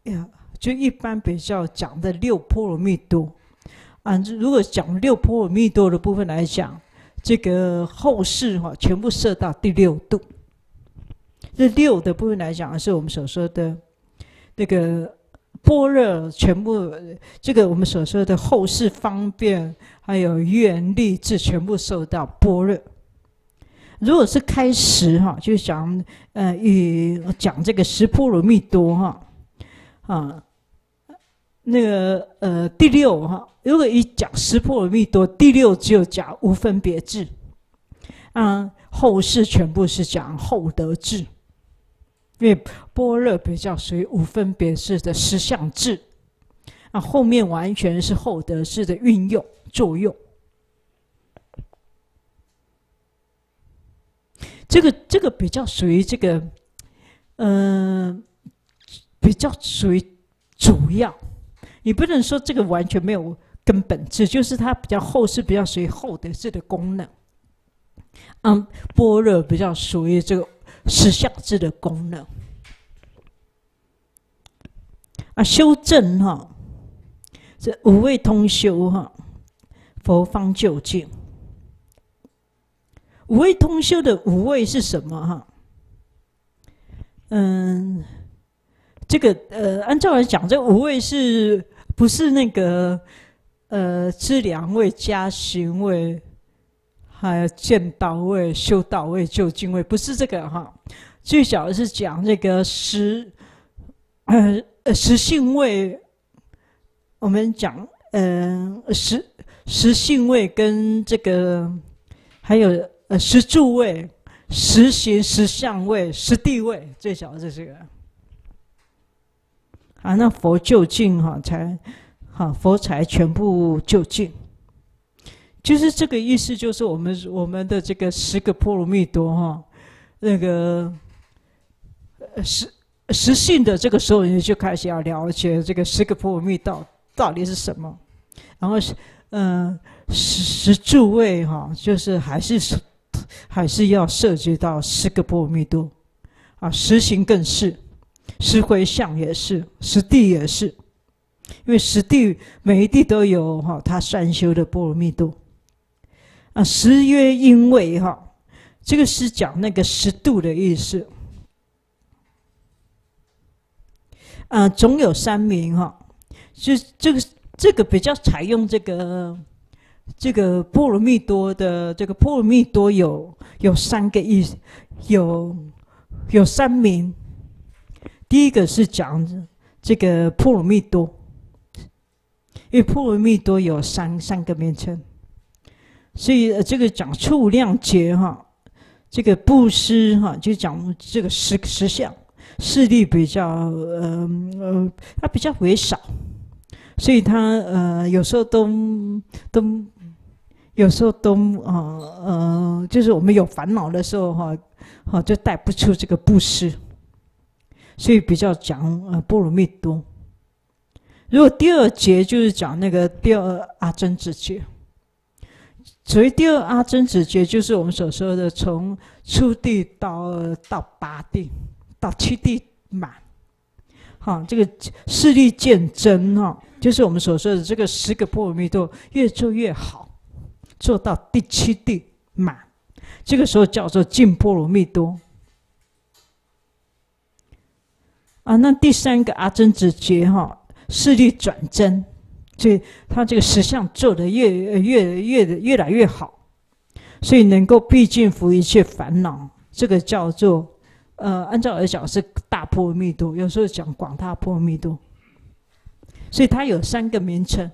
呀，就一般比较讲的六波罗蜜多啊，如果讲六波罗蜜多的部分来讲，这个后世哈全部设到第六度。这六的部分来讲，是我们所说的那个般若，全部这个我们所说的后世方便，还有愿力智，全部受到般若。如果是开始哈，就讲呃，以讲这个十波罗蜜多哈，啊，那个呃第六哈，如果一讲十波罗蜜多，第六只有讲无分别智，啊，后世全部是讲后得智，因为般若比较属于无分别智的实相智，啊，后面完全是后得智的运用作用。这个这个比较属于这个，嗯，比较属于主要，你不能说这个完全没有根本质，就是它比较厚是比较属于后的质的功能。嗯，般若比较属于这个实相质的功能。啊，修正哈，这五味通修哈，佛方究竟。五味通修的五味是什么？哈，嗯，这个呃，按照来讲，这五味是不是那个呃，知良味、加行位，还有见道位、修道位、就近位，不是这个哈。最小的是讲这个实呃呃实性味，我们讲嗯实实性味跟这个还有。呃，十住位、十行、十相位、十地位，最小的是这个。啊，那佛就近哈，才哈佛才全部就近，就是这个意思，就是我们我们的这个十个波罗蜜多哈，那个十十性的这个时候，你就开始要了解这个十个波罗蜜到到底是什么，然后是嗯十十住位哈，就是还是。还是要涉及到十个波罗蜜多，啊，实行更是，实回向也是，实地也是，因为十地每一地都有哈，他善修的波罗蜜多啊。十曰因为哈，这个是讲那个十度的意思啊。总有三名哈，就这个这个比较采用这个这个波罗蜜多的这个波罗蜜多有有三个意思，有有三名。第一个是讲这个普罗蜜多。因为普罗蜜多有三三个名称，所以这个讲处量劫哈，这个布施哈，就讲这个实实相，势力比较呃呃，它比较微少，所以它呃有时候都都有时候都呃呃，就是我们有烦恼的时候哈，哈就带不出这个布施，所以比较讲呃波罗蜜多。如果第二节就是讲那个第二阿真子节，所以第二阿真子节，就是我们所说的从初地到到八地到七地满，好，这个势力见真哈，就是我们所说的这个十个波罗蜜多越做越好，做到第七地满，这个时候叫做进波罗蜜多。啊，那第三个阿真子觉哈。视力转真，所以他这个实相做的越越越越来越好，所以能够毕竟服一切烦恼，这个叫做呃，按照来讲是大波罗蜜多，有时候讲广大波罗蜜多，所以它有三个名称。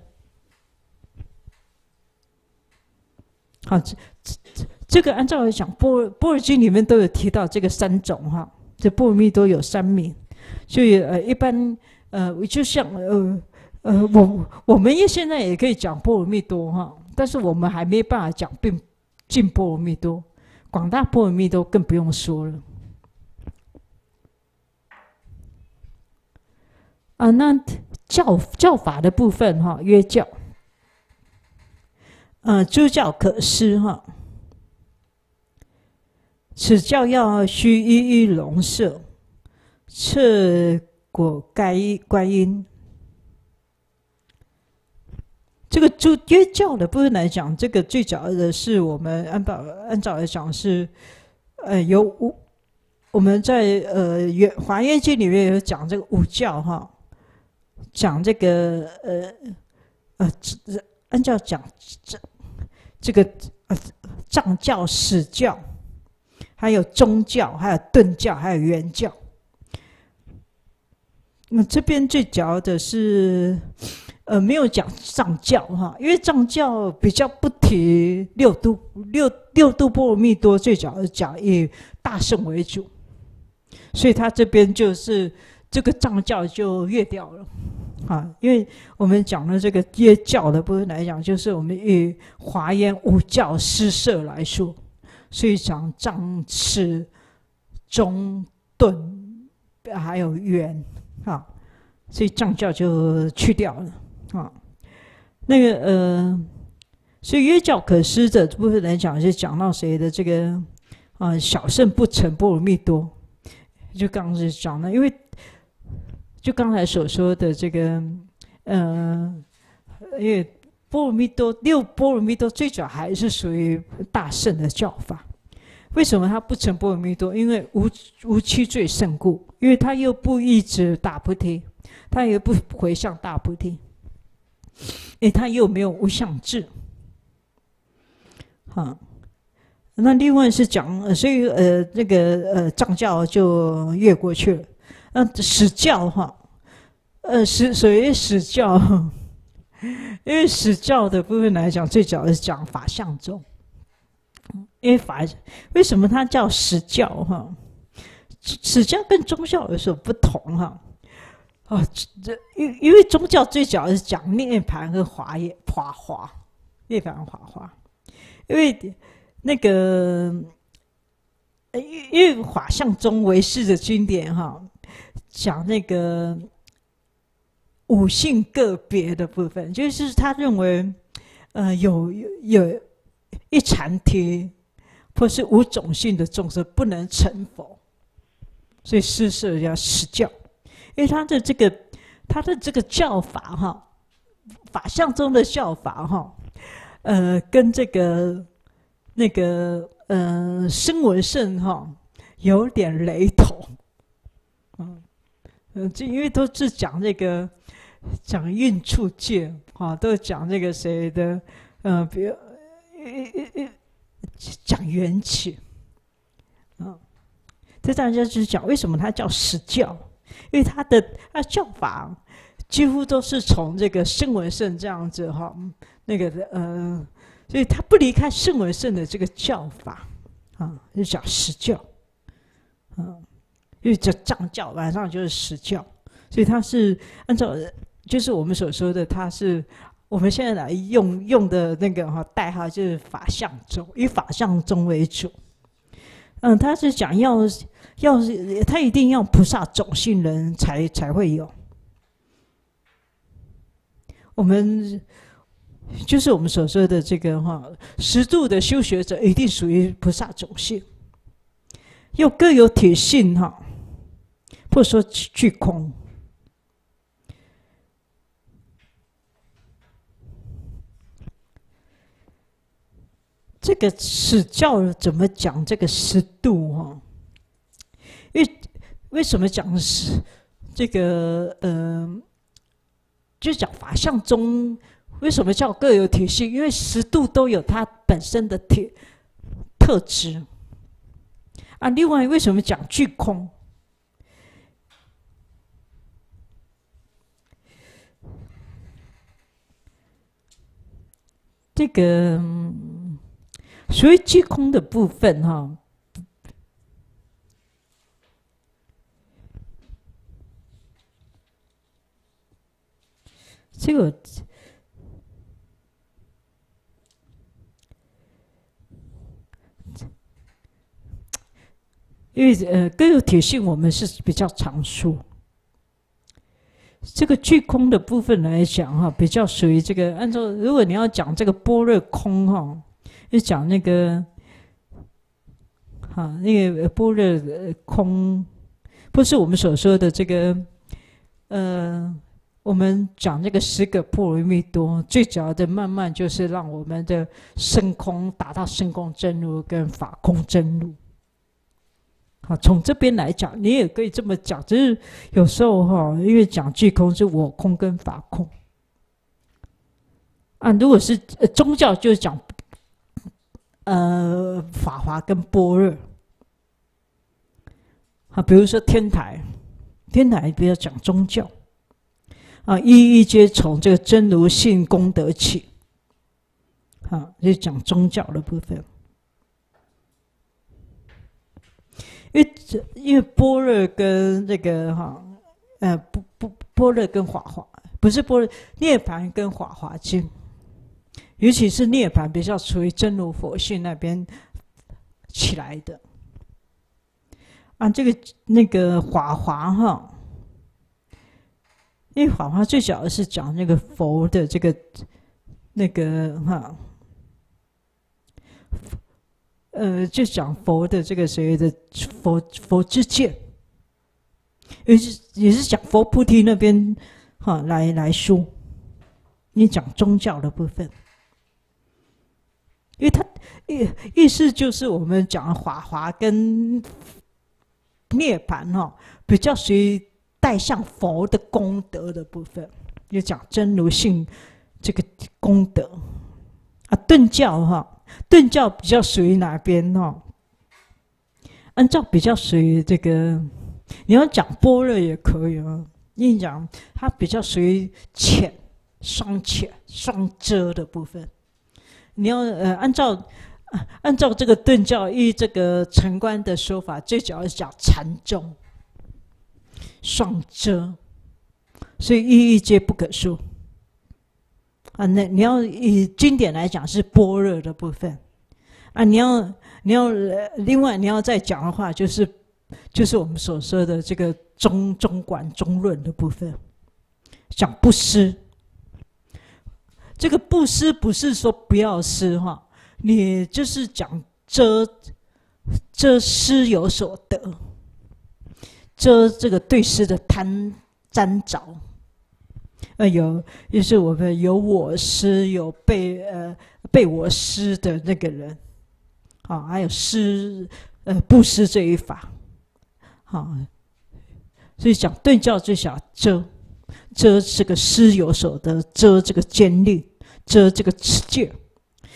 好，这这这个按照来讲，波波尔经里面都有提到这个三种哈，这波罗蜜多有三名，所以呃一般。呃，就像呃呃，我我们也现在也可以讲波罗蜜多哈，但是我们还没办法讲并尽波罗蜜多，广大波罗蜜多更不用说了。啊，那教教法的部分哈，约教，呃，诸教可施哈，此教要须一一笼摄，彻。果该观音，这个就约教的部分来讲，这个最主要的是我们按照按照来讲是，呃，有五，我们在呃《约华严经》里面有讲这个五教哈，讲这个呃呃，按照讲这这个呃藏教、史教，还有宗教，还有顿教，还有原教。那这边最主要的是，呃，没有讲藏教哈，因为藏教比较不提六度六六度波罗蜜多，最主要是讲以大圣为主，所以他这边就是这个藏教就越掉了，啊，因为我们讲的这个耶教的部分来讲，就是我们以华严五教施设来说，所以讲藏持中顿还有圆。啊，所以藏教就去掉了啊。那个呃，所以约教可施的部分来讲，就讲到谁的这个啊，小圣不成波罗蜜多，就刚刚是讲了，因为就刚才所说的这个呃，因为波罗蜜多六波罗蜜多最早还是属于大圣的教法。为什么他不成波罗蜜多？因为无无期罪胜故，因为他又不一直大菩提，他也不回向大菩提，哎，他又没有无相智。好，那另外是讲，所以呃，那个呃藏教就越过去了。那史教哈，呃史所谓史教，因为史教的部分来讲，最早是讲法相宗。因为法为什么它叫实教哈？实教跟宗教有所不同哈。哦，这因因为宗教最主要是讲涅盘和华严华华，涅盘华华。因为那个，因因为法相宗为师的经典哈，讲那个五性个别的部分，就是他认为，呃，有有有一禅体。或是无种性的众生不能成佛，所以施设要施教，因为他的这个他的这个教法哈，法相中的教法哈，呃，跟这个那个呃声闻圣哈有点雷同，嗯嗯，这因为都是讲那个讲运处界啊，都讲这个谁的，呃，比如讲缘起，嗯，这大家就是讲为什么它叫实教。因为他的他教法几乎都是从这个圣文圣这样子哈，那个的呃，所以他不离开圣文圣的这个教法啊，就讲实教，嗯，因为这藏教晚上就是实教，所以他是按照就是我们所说的，他是我们现在来用用的那个哈代号就是法相宗，以法相宗为主，嗯，他是讲要。要是他一定要菩萨种性人才才会有，我们就是我们所说的这个哈，十度的修学者一定属于菩萨种性，又各有体性哈，或者说具空。这个是教怎么讲这个十度哈？因为为什么讲是这个？呃，就讲法相中为什么叫各有体系？因为十度都有它本身的体特质啊。另外，为什么讲具空？这个所谓具空的部分，哈。这个，因为呃，各有体性，我们是比较常说。这个具空的部分来讲，哈，比较属于这个。按照如果你要讲这个般若空，哈，就讲那个，哈，那个般若空，不是我们所说的这个，呃。我们讲这个十个波罗蜜多，最主要的慢慢就是让我们的升空达到升空真如跟法空真如。好，从这边来讲，你也可以这么讲，只是有时候哈，因为讲具空是我空跟法空。啊，如果是宗教，就是讲呃法华跟般若。啊，比如说天台，天台比较讲宗教。啊，一一皆从这个真如性功德起，啊，就讲宗教的部分。因为因为般若跟这个哈，呃，不不般若跟华华不是般若涅盘跟华华经，尤其是涅盘比较属于真如佛性那边起来的。啊，这个那个华华哈。因为法华最早的是讲那个佛的这个那个哈，呃，就讲佛的这个谁的佛佛之见，也是也是讲佛菩提那边哈来来说，你讲宗教的部分，因为他意意思就是我们讲法华跟涅盘哈比较属于。带向佛的功德的部分，就讲真如性这个功德啊。顿教哈，顿教比较属于哪边哈？按照比较属于这个，你要讲般若也可以啊。你讲它比较属于浅、双浅、双遮的部分。你要呃，按照按照这个顿教依这个陈观的说法，最主要是讲禅宗。双遮，所以一一皆不可说。啊，那你要以经典来讲是般若的部分，啊，你要你要另外你要再讲的话，就是就是我们所说的这个中中管中论的部分，讲不施。这个不施不是说不要施哈，你就是讲遮遮施有所得。遮这个对施的贪沾着，呃，有就是我们有我师，有被呃被我师的那个人，好，还有施呃布施这一法，好，所以讲顿教最小遮遮这个施有所得，遮这个坚力，遮这个持戒，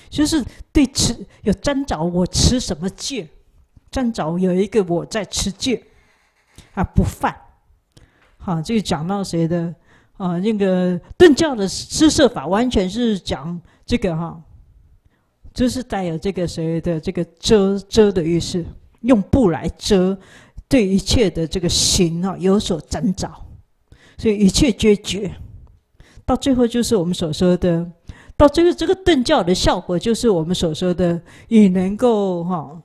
就是对持有沾着我持什么戒，沾着有一个我在持戒啊，不犯，好，这个讲到谁的？啊，那个顿教的施设法完全是讲这个哈，就是带有这个谁的？这个遮遮的意思，用布来遮，对一切的这个行啊有所沾着，所以一切皆绝。到最后就是我们所说的，到最后这个顿教的效果就是我们所说的，你能够哈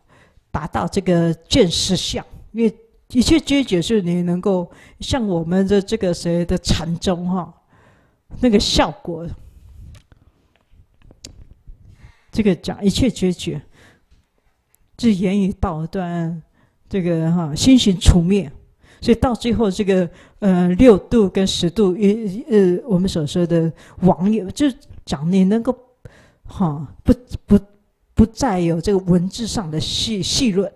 达到这个见实相，因为。一切皆解是你能够像我们的这个谁的禅宗哈，那个效果，这个讲一切皆解，这言语道断，这个哈心行除灭，所以到最后这个呃六度跟十度，一呃我们所说的网友，就讲你能够哈不不不再有这个文字上的细细论。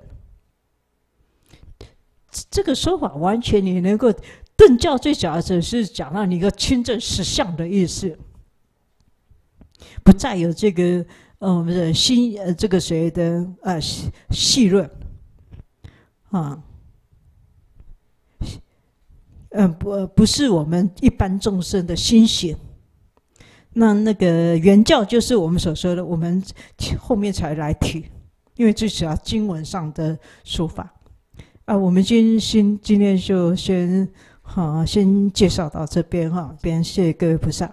这个说法完全你能够顿教最小只是讲到你一个清正实相的意思，不再有这个呃我们的心呃这个谁的呃细论啊，嗯不不是我们一般众生的心血。那那个原教就是我们所说的，我们后面才来提，因为最主要经文上的说法。啊，我们今今今天就先好，先介绍到这边哈，边谢各位菩萨。